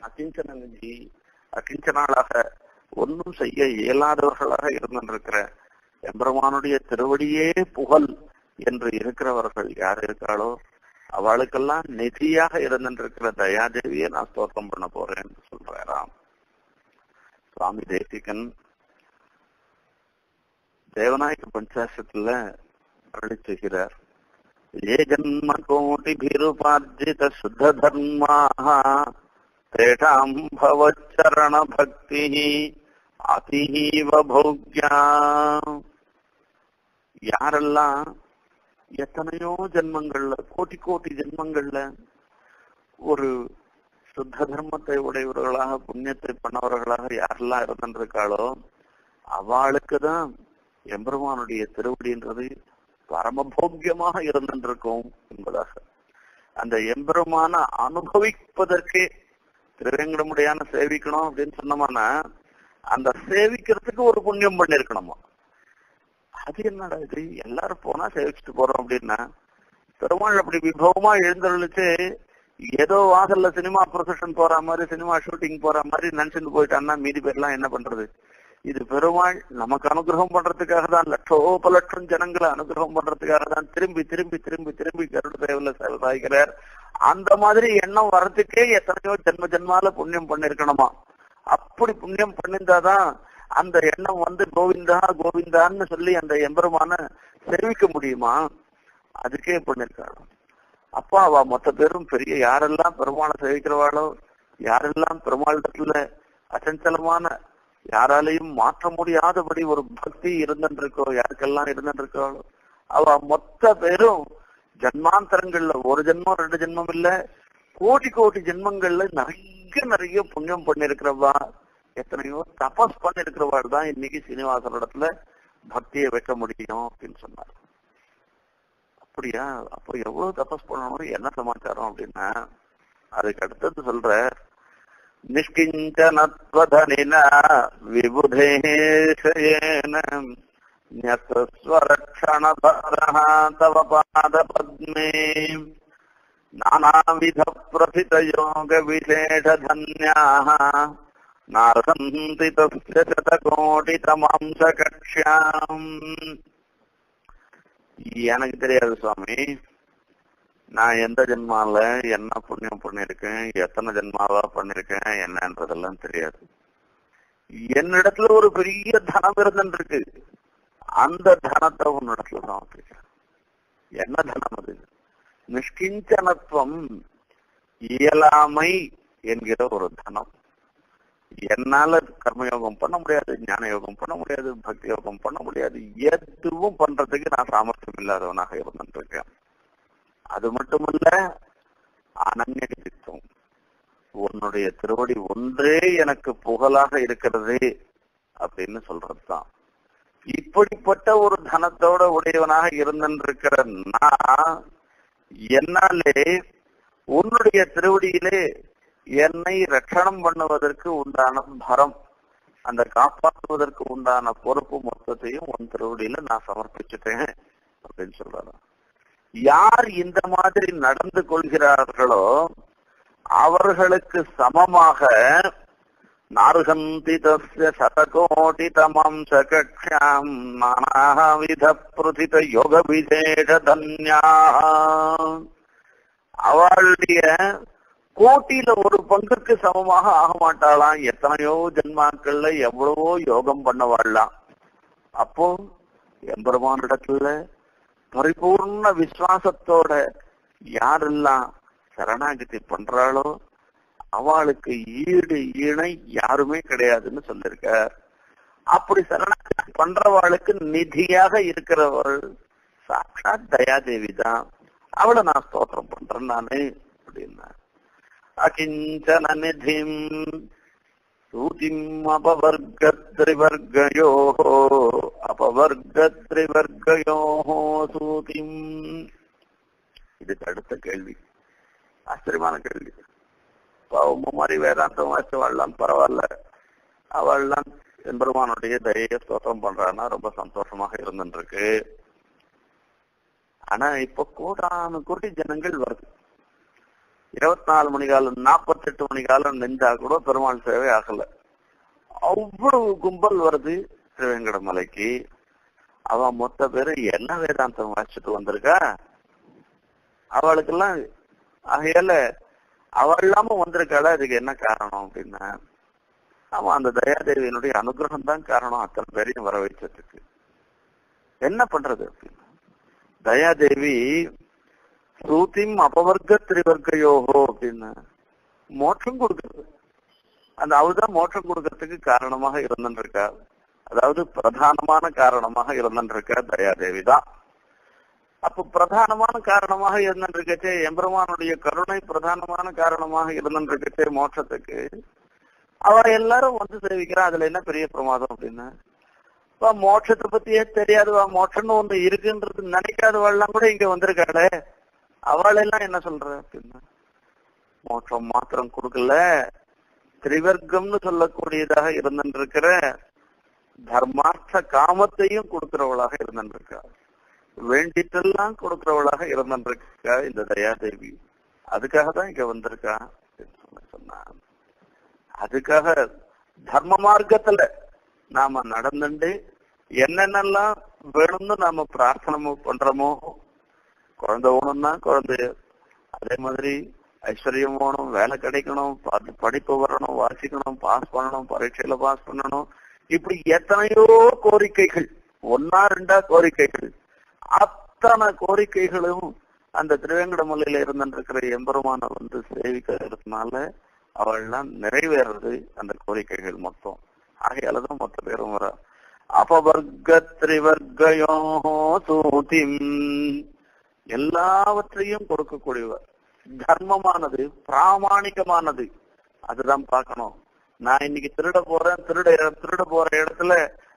அகிஞ்சன நிதி அகிஞ்சனாளாக ஒன்றும் செய்ய இயலாதவர்களாக இருந்திருக்கிற எம்பெருமானுடைய திருவடியே புகழ் என்று இருக்கிறவர்கள் யார் இருக்காளோ அவளுக்கெல்லாம் நிதியாக இருந்திருக்கிற தயாதேவியை நான் ஸ்தோத்திரம் பண்ண போறேன் சொல்றாராம். சுவாமி தேசிகன். தேவநாயக பஞ்சாசத்துல அருளி செய்கிறார் ஏ ஜன்ம கோட்டிபிருபார்ஜித சுத்த தர்மாக தேஷாம் பவச்சரண பக்தி அதீவ போக்யா. யாரெல்லாம் எத்தனையோ ஜென்மங்கள்ல கோட்டி கோட்டி ஜென்மங்கள்ல ஒரு சுத்த தர்மத்தை உடையவர்களாக புண்ணியத்தை பண்ணவர்களாக யாரெல்லாம் இருந்திருக்காளோ அவளுக்கு தான் எம்பெருமானுடைய திருவடின்றது பரமபோக்கியமாக இருந்திருக்கும் என்பதாக. அந்த எம்பெருமான அனுபவிப்பதற்கே திருவேங்கடமுடையான சேவிக்கணும் அப்படின்னு சொன்னோம்னா அந்த சேவிக்கிறதுக்கு ஒரு புண்ணியம் பண்ணிருக்கணுமா அது என்னடா இது? எல்லாரும் போனா சேவிச்சுட்டு போறோம் அப்படின்னா பெருமாள் அப்படி விபவமா எழுந்தருளிச்சு ஏதோ வாசல்ல சினிமா ப்ரொசஷன் போற மாதிரி சினிமா ஷூட்டிங் போற மாதிரி நினைச்சுட்டு போயிட்டான்னா மீதி பேர்லாம் என்ன பண்றது? இது பெருமாள் நமக்கு அனுகிரகம் பண்றதுக்காக தான் லட்சோப லட்சம் ஜனங்களை அனுகிரகம் பண்றதுக்காக தான் திரும்பி திரும்பி திரும்பி திரும்பி கருட தேவல சாய்க்கிறார். அந்த மாதிரி எண்ணம் வர்றதுக்கே எத்தனையோ ஜென்ம ஜென்மால புண்ணியம் பண்ணிருக்கணுமா? அப்படி புண்ணியம் பண்ணிருந்தாதான் அந்த எண்ணம் வந்து கோவிந்தா கோவிந்தான்னு சொல்லி அந்த எம்பெருமான தெரிவிக்க முடியுமா? அதுக்கே பண்ணிருக்காங்க அப்பா அவ மொத்த பேரும் பெரிய யாரெல்லாம் பெருமாளை சேவிக்கிறவாளோ யாரெல்லாம் பெருமாளிடத்துல அச்சஞ்சலமான யாராலையும் மாற்ற முடியாதபடி ஒரு பக்தி இருந்துருக்கோ யாருக்கெல்லாம் இருந்துருக்காளோ அவ மொத்த பேரும் ஜன்மாந்தரங்கள்ல ஒரு ஜென்மம் ரெண்டு ஜென்மம் இல்ல கோடி கோடி ஜென்மங்கள்ல நிறைய நிறைய புண்ணியம் பண்ணிருக்கிறவா எத்தனையோ தபஸ் பண்ணிருக்கிறவாள் தான் இன்னைக்கு சீனிவாசனிடத்துல பக்தியை வைக்க முடியும் அப்படின்னு சொன்னார். அப்படியா? அப்போ எவ்வளவு தபஸ் பண்ணணும்? என்ன சமாச்சாரம் அப்படின்னா அதுக்கு அடுத்தது சொல்ற நிஷ்கிஞ்சனத்வதனின விபுதேஷயேன ஞஸ்வரக்ஷணபரஹ தவ பாத பத்மே நானாவித பிரசிதயோக விசேஷதன்யாः நாரசந்தி தஸ்ய சதகோடிதமாம்ச கக்ஷ்யாம் எனக்கு தெரியாது சுவாமி. நான் எந்த ஜென்மால என்ன புண்ணியம் பண்ணிருக்கேன் எத்தனை ஜென்மாவா பண்ணிருக்கேன் என்னன்றதெல்லாம் தெரியாது. என்னிடத்துல ஒரு பெரிய தனம் இருந்துருக்கு அந்த தனத்தை உன்னிடத்துல தான் என்ன தனம் அது? நிஷ்கிஞ்சனத்துவம் இயலாமை என்கிற ஒரு தனம். என்னால கர்மயோகம் பண்ண முடியாது ஞான யோகம் பண்ண முடியாது பக்தி யோகம் பண்ண முடியாது. எதுவும் பண்றதுக்கு நான் சாமர்த்தியம் இல்லாதவனாக இருந்துருக்கேன் இருக்கேன் அது மட்டுமல்ல அனன்யடித்தும் உன்னுடைய திருவடி ஒன்றே எனக்கு புகழாக இருக்கிறது அப்படின்னு சொல்றதுதான். இப்படிப்பட்ட ஒரு தனத்தோட உடையவனாக இருந்திருக்கிற நான் என்னாலே உன்னுடைய திருவடியிலே என்னை ரட்சணம் பண்ணுவதற்கு உண்டான பரம் அந்த காப்பாற்றுவதற்கு உண்டான பொறுப்பு மொத்தத்தையும் உன் திருவடியில நான் சமர்ப்பிச்சுட்டேன் அப்படின்னு சொல்றாரு. யார் இந்த மாதிரி நடந்து கொள்கிறார்களோ அவர்களுக்கு சமமாக நார்கந்தி தஸ்ய சதகோட்டி தமம் சகக்ஷாம் நானாவித பிரதித யோக விசேஷ தன்யா அவளுடைய கோட்டியில ஒரு பங்குக்கு சமமாக ஆக மாட்டாளாம். எத்தனையோ ஜென்மாக்கள்ல எவ்வளவோ யோகம் பண்ண வாழலாம் அப்போ எம்பெருமானிடத்துல பரிபூர்ண விசுவாசத்தோட யாரெல்லாம் சரணாகதி பண்றாளோ அவளுக்கு ஈடு இணை யாருமே கிடையாதுன்னு சொல்லிருக்கார். அப்படி சரணாகதி பண்றவாளுக்கு நிதியாக இருக்கிறவள் சாட்சாத் தயாதேவி தான். அவளை நான் ஸ்தோத்திரம் பண்றேன் நானு அப்படின்னா அகிஞ்சன நிதிம் சூதிம் அபவர்கத்ரிவர்கயோ அபவர்கத்ரிவர்கயோ சூதிம் இதுக்கு அடுத்த கேள்வி ஆச்சரியமான கேள்வி பாவம் மாதிரி வேதாந்தம் வாசி வாழலாம் பரவாயில்ல அவள்லாம் எம்பெருமானுடைய தைரிய ஸ்தோத்திரம் பண்றான்னா ரொம்ப சந்தோஷமாக இருந்துருக்கு ஆனா இப்ப கூடான கோடி ஜனங்கள் வருது இருபத்தி நாலு மணி காலம் நாற்பத்தி எட்டு மணி காலம் நெஞ்சா கூட பெருமாள் சேவை ஆகல. அவ்வளவு கும்பல் வருது திருவேங்கட மலைக்கு. அவன் மொத்த பேரு என்ன வேதாந்தம் வாசிச்சுட்டு வந்திருக்கா? அவளுக்கெல்லாம் ஆகையால அவள் இல்லாம வந்திருக்காளா? அதுக்கு என்ன காரணம் அப்படின்னா ஆமா அந்த தயாதேவியினுடைய அனுகிரகம் தான் காரணம். அத்தனை பேரையும் வர வைச்சதுக்கு என்ன பண்றது அப்படின்னா தயாதேவி சூத்திம் அபவர்க்க திரிவர்க்கையோகோ அப்படின்னு மோட்சம் கொடுக்கறது. அந்த அவதான் மோட்சம் கொடுக்கறதுக்கு காரணமாக இருந்துருக்கா அதாவது பிரதானமான காரணமாக இருந்துருக்கா தயாதேவி தான். அப்ப பிரதானமான காரணமாக இருந்துருக்கச்சே எம்பெருமானுடைய கருணை பிரதானமான காரணமாக இருந்துருக்கச்சே மோட்சத்துக்கு அவ எல்லாரும் வந்து சேவிக்கிறா அதுல என்ன பெரிய பிரமாதம் அப்படின்னு? மோட்சத்தை பத்தியே தெரியாதுவா மோட்சம்னு ஒண்ணு இருக்குன்றது நினைக்காதவாள்லாம் கூட இங்க வந்திருக்காளே. அவளெல்லாம் என்ன சொல்ற அப்படின்னா மோட்சம் மாத்திரம் கொடுக்கல. திரிவர்க்கம்னு சொல்லக்கூடியதாக இருந்திருக்கிற தர்மார்த்த காமத்தையும் கொடுக்கிறவளாக இருந்திருக்கா வேண்டிட்டெல்லாம் கொடுக்கிறவளாக இருந்திருக்கா இந்த தயாதேவி. அதுக்காக தான் இங்க வந்திருக்கா சொன்னான். அதுக்காக தர்ம மார்க்கத்துல நாம நடந்துட்டு என்னென்னலாம் வேணும்னு நாம பிரார்த்தனை பண்றோமோ குழந்தை வேணும்னா குழந்தை. அதே மாதிரி ஐஸ்வர்யம் வேணும் வேலை கிடைக்கணும் படிப்பு வரணும் வாசிக்கணும் பாஸ் பண்ணணும் பரீட்சையில பாஸ் பண்ணணும். இப்படி எத்தனையோ கோரிக்கைகள் ஒன்னா ரெண்டா கோரிக்கைகள். அத்தனை கோரிக்கைகளும் அந்த திருவேங்கடமலையில இருந்திருக்கிற எம்பெருமான வந்து சேவிக்கிறதுனால அவள்லாம் நிறைவேறது அந்த கோரிக்கைகள் மொத்தம். ஆகையாலதான் மொத்த பேரும் வர. அபவர்க்க திரிவர்கயோ சூதிம். எல்லாவற்றையும் கொடுக்கக்கூடியவர். தர்மமானது பிராமணிகமானது. அதுதான் பார்க்கணும். நான் இன்னைக்கு திருட போறேன் திருட திருட போற இடத்துல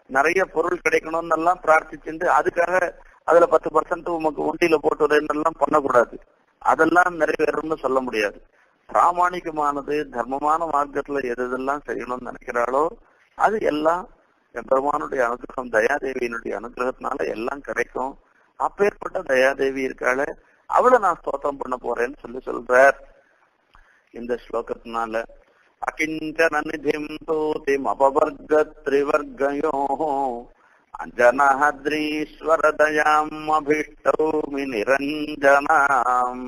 நிறைய பொருள் கிடைக்கணும்னு எல்லாம் பிரார்த்திச்சுட்டு அதுக்காக அதுல பத்து பர்சன்ட் உமக்கு உண்டியில போட்டு எல்லாம் பண்ணக்கூடாது. அதெல்லாம் நிறைவேறும்னு சொல்ல முடியாது. பிராமணிகமானது தர்மமான மார்க்கத்துல எது எதெல்லாம் செய்யணும்னு நினைக்கிறாளோ அது எல்லாம் பெருமானுடைய அனுகிரகம் தயாதேவியினுடைய அனுகிரகத்தினால எல்லாம் கிடைக்கும். அப்பேற்பட்ட தயாதேவி இருக்காள அவளை நான் ஸ்தோத்திரம் பண்ண போறேன்னு சொல்லி சொல்றார். இந்த ஸ்லோகத்தினால அகிஞ்சன நிதிம் தூதிம் அபவர்க திரிவர்கயோ அஞ்சனஹத்ரீஸ்வரதயாம் அபிஷ்டௌமி நிரஞ்சனாம்.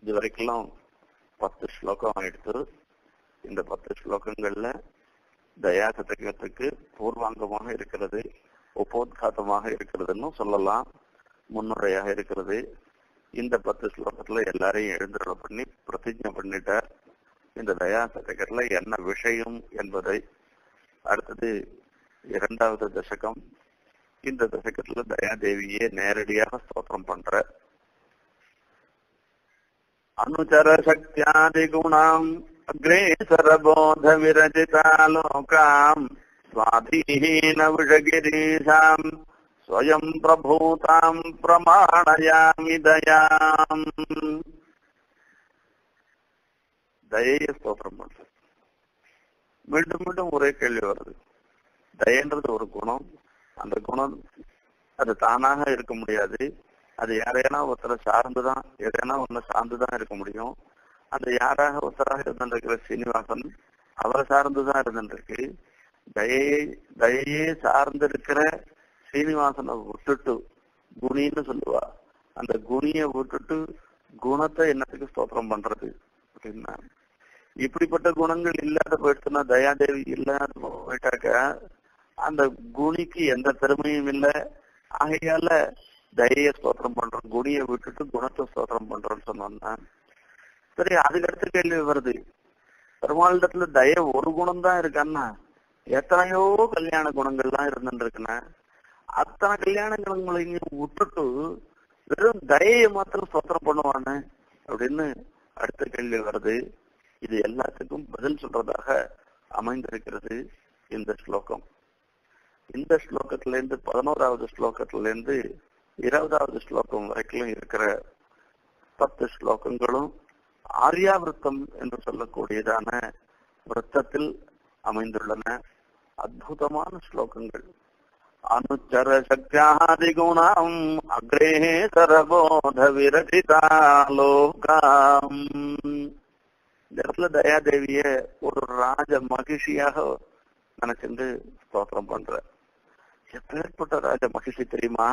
இது வரைக்கும் பத்து ஸ்லோகம் எடுத்து இந்த பத்து ஸ்லோகங்கள்ல தயா சதகத்துக்கு பூர்வாங்கமாக இருக்கிறது. உபோத்காத்தமாக இருக்கிறதுன்னு சொல்லலாம். முன்னுரையாக இருக்கிறது. இந்த பத்து ஸ்லோகத்துல எல்லாரையும் எழுந்துள்ள பண்ணி பிரதிஜை பண்ணிட்டார். இந்த தயா சதகர்ல என்ன விஷயம் என்பதை அடுத்தது இரண்டாவது தசகம். இந்த தசகத்துல தயாதேவியே நேரடியாக ஸ்தோத்திரம் பண்ற அனுச்சர சக்தியாதி குணாம் அக்ரேசர போத விரஜிதாலோகாம் சுவாதீன விஷகிரீஷாம் ஸ்வயம் பிரபூதாம் பிரமாணயாமி தயாம் தயைய ஸ்தோத்திரம் பண்றது மீண்டும் மீண்டும் ஒரே கேள்வி வருது. தயன்றது ஒரு குணம். அந்த குணம் அது தானாக இருக்க முடியாது. அது யாரையானா ஒருத்தரை சார்ந்துதான் எதையானா ஒன்னு சார்ந்துதான் இருக்க முடியும். அந்த யாராக ஒருத்தராக இருந்திருக்கிற சீனிவாசன் அவரை சார்ந்துதான் இருந்திருக்கு. தயையை தயையே சார்ந்திருக்கிற சீனிவாசனை விட்டுட்டு குணின்னு சொல்லுவா. அந்த குணியை விட்டுட்டு குணத்தை என்னத்துக்கு ஸ்தோத்திரம் பண்றது அப்படின்னா இப்படிப்பட்ட குணங்கள் இல்லாத போயிடுச்சுன்னா தயாதேவி இல்லாத போயிட்டாக்க அந்த குணிக்கு எந்த பெருமையும் இல்லை. ஆகையால தயையை ஸ்தோத்திரம் பண்றோம் குணியை விட்டுட்டு குணத்தை ஸ்தோத்திரம் பண்றோம்னு சொன்னோம்னா சரி அதுக்கு கேள்வி வருது. பெருமாளிடத்துல தய ஒரு குணம் தான் இருக்கான்னா எத்தனையோ கல்யாண குணங்கள்லாம் இருந்துருக்குன்னா அத்தனை கல்யாண குணங்களையும் விட்டுட்டு வெறும் தயையை மாத்திரம் சோத்திரம் பண்ணுவானு அப்படின்னு அடுத்த கேள்வி வருது. இது எல்லாத்துக்கும் பதில் சொல்றதாக அமைந்திருக்கிறது இந்த ஸ்லோகம். இந்த ஸ்லோகத்துல இருந்து பதினோராவது ஸ்லோகத்துல இருந்து இருபதாவது ஸ்லோகம் வரைக்கும் இருக்கிற பத்து ஸ்லோகங்களும் ஆர்யாவிரத்தம் என்று சொல்லக்கூடியதான விரத்தத்தில் அமைந்துள்ளன. அற்புதமான ஸ்லோகங்கள். அனுச்சர சக்தியாதி குணம் அக்ரே சரபோத விரதிதாலோகாம். இந்த இடத்துல தயாதேவிய ஒரு ராஜ மகிழ்ச்சியாக நினைச்சிருந்து ஸ்தோத்திரம் பண்ற எப்பேற்பட்ட ராஜ மகிழ்ச்சி தெரியுமா?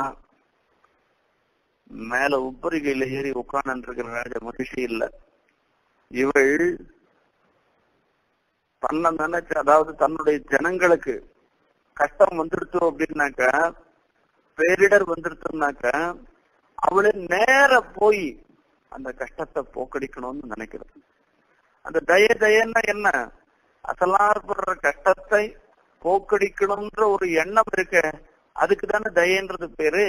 மேல உப்பரிகையில ஏறி உட்கார்ந்து இருக்கிற ராஜ மகிழ்ச்சி இல்ல. இவள் தன்னை நினைச்சு அதாவது தன்னுடைய ஜனங்களுக்கு கஷ்டம் வந்துடுச்சு அப்படின்னாக்க பேரிடர் வந்துடுச்சுனாக்க அவளே நேர போய் அந்த கஷ்டத்தை போக்கடிக்கணும்னு நினைக்கிறது. அந்த தய தயன்னா என்ன? அசலார்படுற கஷ்டத்தை போக்கடிக்கணும்ன்ற ஒரு எண்ணம் இருக்க அதுக்கு தானே தயன்றது பேரு.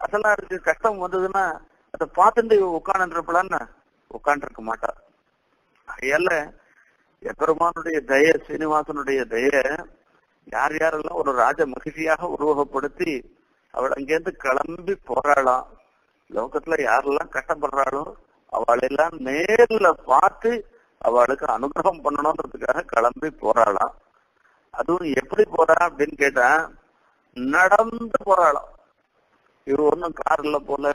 அசலா இருக்கு கஷ்டம் வந்ததுன்னா அதை பார்த்துட்டு உட்காந்துருப்பலான்னு உட்காந்துருக்க மாட்டா. அதையால எப்பெருமானுடைய தய சீனிவாசனுடைய தய யார் யாரெல்லாம் ஒரு ராஜ மகிழ்ச்சியாக உருவகப்படுத்தி அவள் அங்கேருந்து கிளம்பி போறாளாம் லோகத்துல யாரெல்லாம் கஷ்டப்படுறாளோ அவளெல்லாம் நேர்ல பார்த்து அவளுக்கு அனுகிரகம் பண்ணணும்ன்றதுக்காக கிளம்பி போறாளாம். அதுவும் எப்படி போறா அப்படின்னு கேட்டா நடந்து போறாளாம். இவர் ஒன்னும் கார்ல போல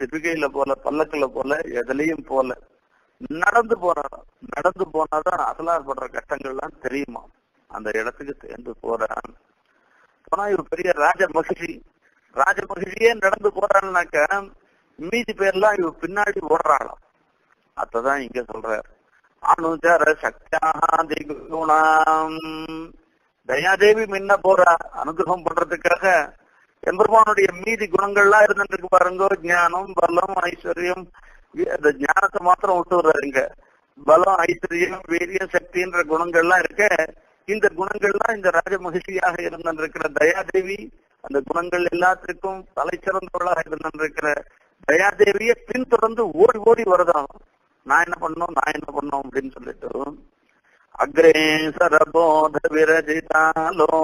சிறுகையில போல பல்லக்கில போல எதுலயும் போல. நடந்து போறாளாம் நடந்து போனாதான் அசலார் படுற கஷ்டங்கள்லாம் தெரியுமா? அந்த இடத்துக்கு சேர்ந்து போறான். போனா இவர் பெரிய ராஜ மகிழ்ச்சி ராஜ மகிழ்ச்சியே நடந்து போறாள்னாக்க மீதி பேர்லாம் இவர் பின்னாடி ஓடுறாளாம். அதான் இங்க சொல்றாரு. அனுஜர சக்தியாதி குணாம். தயாதேவி மின்ன போறா அனுகிரகம் பண்றதுக்காக எம்பெருமானுடைய மீதி குணங்கள்லாம் இருந்துருக்கு பாருங்க. ஞானம் பலம் ஐஸ்வர்யம் அந்த ஞானத்தை மாத்திரம் விட்டு வர்றாருங்க பலம் ஐஸ்வர்யம் வீரியம் சக்தின்ற குணங்கள்லாம் இருக்க. இந்த குணங்கள்லாம் இந்த ராஜ மகிழ்ச்சியாக இருந்திருக்கிற தயாதேவி அந்த குணங்கள் எல்லாத்திற்கும் தலை சிறந்தவர்களாக இருந்திருக்கிற தயாதேவியை பின்தொடர்ந்து ஓடி ஓடி வருதான் நான் என்ன பண்ணோம் நான் என்ன பண்ணோம் அப்படின்னு சொல்லிட்டு. அக்ரேசர போத விரஜிதாலோகாம்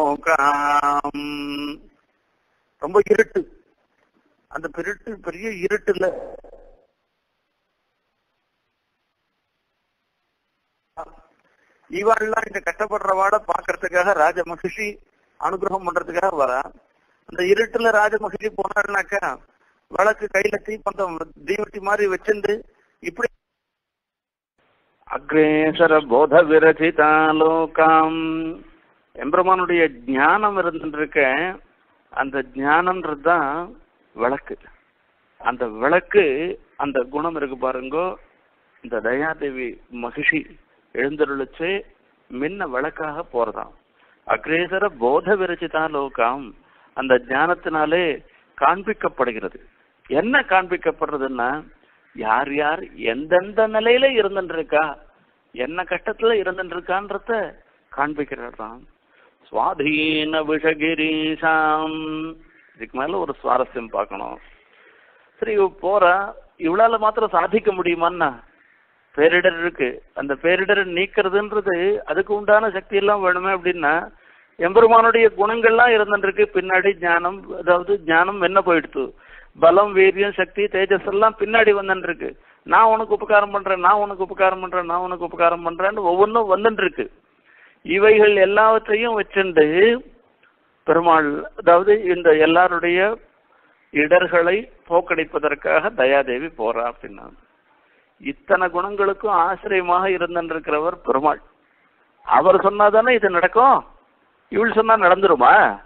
ரொம்ப இருட்டு. அந்த பெருட்டு பெரிய இருட்டுல இவாள்லாம் இந்த கஷ்டப்படுறவாட பாக்குறதுக்காக ராஜ மகிழ்ச்சி அனுகிரகம் பண்றதுக்காக வரா. அந்த இருட்டுல ராஜ மகிழ்ச்சி போனாருனாக்கா விளக்கு கையில தீப்பந்தம் தீவட்டி மாதிரி வச்சிருந்து இப்படி அக்ரேசர போத விரச்சிதாலோகாம் எம்பெருமானுடைய ஞானம் இருந்துருக்க அந்த ஞானம்ன்றது தான் விளக்கு. அந்த விளக்கு அந்த குணம் இருக்கு பாருங்கோ இந்த தயாதேவி மகிஷி எழுந்தருளிச்சு மின்ன விளக்காக போறதாம். அக்ரேசர போத விரச்சிதா லோகம் அந்த ஞானத்தினாலே காண்பிக்கப்படுகிறது. என்ன காண்பிக்கப்படுறதுன்னா யார் யார் எந்தெந்த நிலையில இருந்துருக்கா என்ன கட்டத்துல இருந்துருக்கான்றத இருக்கான்றத சுவாதீன விஷகிரீஷாம் இதுக்கு மேல ஒரு சுவாரஸ்யம் பார்க்கணும். சரி இவ போறா இவளால மாத்திரம் சாதிக்க முடியுமான்னா பேரிடர் இருக்கு. அந்த பேரிடரை நீக்கிறதுன்றது அதுக்கு உண்டான சக்தி எல்லாம் வேணுமே அப்படின்னா எம்பெருமானுடைய குணங்கள்லாம் இருந்துருக்கு பின்னாடி ஞானம் அதாவது ஞானம் என்ன போயிடுத்து? பலம் வீரியம் சக்தி தேஜஸ் எல்லாம் பின்னாடி வந்துருக்கு நான் உனக்கு உபகாரம் பண்றேன் நான் உனக்கு உபகாரம் பண்றேன் நான் உனக்கு உபகாரம் பண்றேன்னு ஒவ்வொன்றும் வந்துட்டு இருக்கு இவைகள் எல்லாவற்றையும் வச்சுண்டு பெருமாள் அதாவது இந்த எல்லாருடைய இடர்களை போக்கடிப்பதற்காக தயாதேவி போறா அப்படின்னா இத்தனை குணங்களுக்கும் ஆசிரியமாக இருந்திருக்கிறவர் பெருமாள். அவர் சொன்னாதானே இது நடக்கும்? இவள் சொன்னா நடந்துருமா?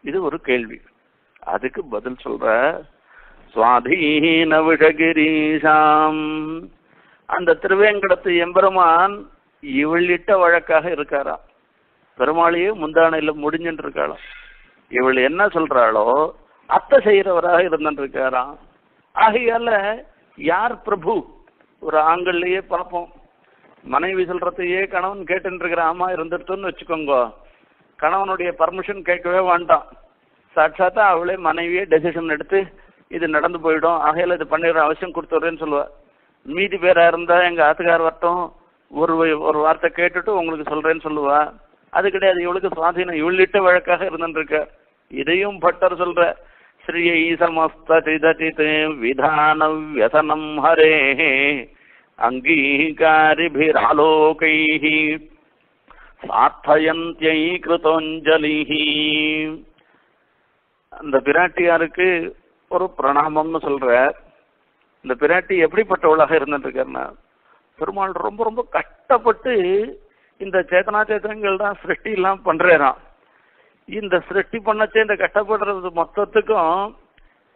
இது ஒரு கேள்வி. அதுக்கு பதில் சொல்ற சுவாதீன விஷகிரீஷாம் அந்த திருவேங்கடத்து எம்பெருமான் இவளிட்ட வழக்காக இருக்காராம் பெருமாளையே முந்தானையில முடிஞ்சுட்டு இருக்காளாம் இவள் என்ன சொல்றாளோ அத்தை செய்யறவராக இருந்துட்டு இருக்காராம் ஆகையால யார் பிரபு? ஒரு ஆண்கள்லயே பார்ப்போம். மனைவி சொல்றதையே கணவன் கேட்டுருக்கிற அம்மா ஆமா இருந்துட்டுன்னு வச்சுக்கோங்க. கணவனுடைய பர்மிஷன் கேட்கவே வேண்டாம். சாட்சாத்தா அவளே மனைவியே டெசிஷன் எடுத்து இது நடந்து போயிடும். ஆகையில இது பண்ணிடுற அவசியம் கொடுத்துட்றேன்னு சொல்லுவா. மீதி பேரா இருந்தா எங்க ஆத்துக்கார் வரட்டும். ஒரு ஒரு வார்த்தை கேட்டுட்டு உங்களுக்கு சொல்றேன்னு சொல்லுவா. அது கிடையாது. இவளுக்கு சுவாதீனம் இவளிட்ட வழக்காக இருந்துருக்க இதையும் பட்டர் சொல்ற. ஸ்ரீயை சமஸ்திதச்சித் விதான வியசனம் ஹரே அங்கீகாரிபிராலோகை சார்த்தயந்தியை கிருதோஞ்சலி அந்த பிராட்டியாருக்கு ஒரு பிரணாமம்னு சொல்ற இந்த பிராட்டி எப்படிப்பட்டவளாக இருந்துட்டுருக்காருன்னா பெருமாள் ரொம்ப ரொம்ப கஷ்டப்பட்டு இந்த சேத்தனா சேத்தனங்கள் தான் சிருஷ்டி எல்லாம் பண்றேறான் இந்த சிருஷ்டி பண்ணச்சே இந்த கஷ்டப்படுறது மொத்தத்துக்கும்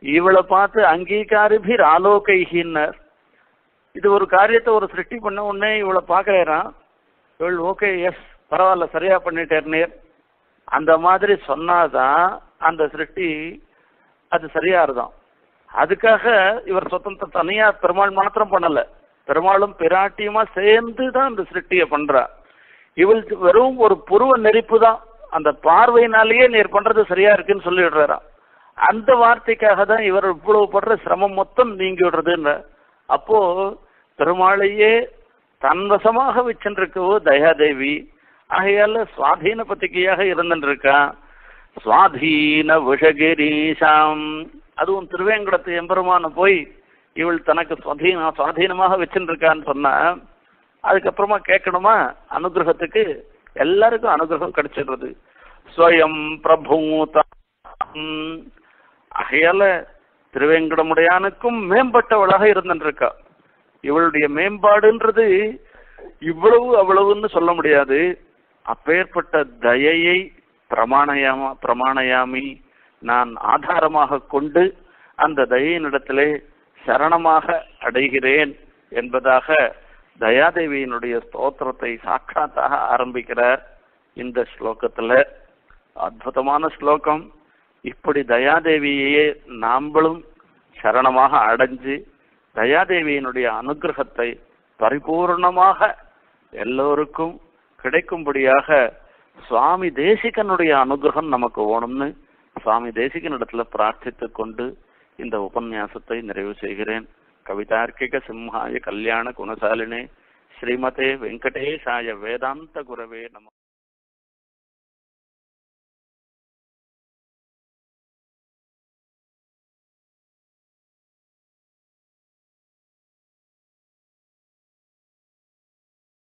இவளை பார்த்து அங்கீகாரிபீர் ஆலோகைகின்னர் இது ஒரு காரியத்தை ஒரு சிருஷ்டி பண்ண உடனே இவளை பார்க்கறான் இவள் ஓகே எஸ் பரவாயில்ல சரியா பண்ணிட்டேர்னேர் அந்த மாதிரி சொன்னாதான் அந்த சிருஷ்டி அது சரியா இருந்தோம் அதுக்காக இவர் சுதந்திர தனியா பெருமாள் மாத்திரம் பண்ணல. பெருமாளும் பிராட்டியுமா சேர்ந்து தான் அந்த சிருஷ்டியை பண்றா. இவள் வெறும் ஒரு புருவ நெறிப்பு தான் அந்த பார்வையினாலேயே நீர் பண்றது சரியா இருக்குன்னு சொல்லிடுறாராம். அந்த வார்த்தைக்காக தான் இவர் இவ்வளவு படுற சிரமம் மொத்தம் நீங்கி விடுறதுன்ற அப்போ பெருமாளையே தன்வசமாக வச்சுருக்கவோ தயாதேவி ஆகையால சுவாதீன பத்திரிகையாக இருந்துருக்கா சுவாதீன விஷகிரீஷாம். அதுவும் திருவேங்கடத்து எம்பெருமான போய் இவள் தனக்கு சுவாதீன சுவாதீனமாக வச்சுருக்கான்னு சொன்னா அதுக்கப்புறமா கேட்கணுமா? அனுகிரகத்துக்கு எல்லாருக்கும் அனுகிரகம் கிடைச்சிடுறது. ஸ்வயம் பிரபூத ஆகையால திருவேங்கடமுடையானுக்கும் மேம்பட்டவளாக இருந்துருக்கா இவளுடைய மேம்பாடுன்றது இவ்வளவு அவ்வளவுன்னு சொல்ல முடியாது. அப்பேற்பட்ட தயையை பிரமாணயாம பிரமாணயாமி நான் ஆதாரமாக கொண்டு அந்த தயையினிடத்திலே சரணமாக அடைகிறேன் என்பதாக தயாதேவியினுடைய ஸ்தோத்திரத்தை சாட்சாத்தாக ஆரம்பிக்கிறார் இந்த ஸ்லோகத்துல. அற்புதமான ஸ்லோகம். இப்படி தயாதேவியையே நாம்பளும் சரணமாக அடைஞ்சு தயாதேவியினுடைய அனுகிரகத்தை பரிபூர்ணமாக எல்லோருக்கும் கிடைக்கும்படியாக சுவாமி தேசிகனுடைய அனுகிரகம் நமக்கு வேணும்னு சுவாமி தேசிகனிடத்துல பிரார்த்தித்து கொண்டு இந்த உபன்யாசத்தை நிறைவு செய்கிறேன். కవితార్కిక సింహాయ కళ్యాణ కుణశాలినే శ్రీమతే వెంకటేశాయ వేదాంత గురవే నమ.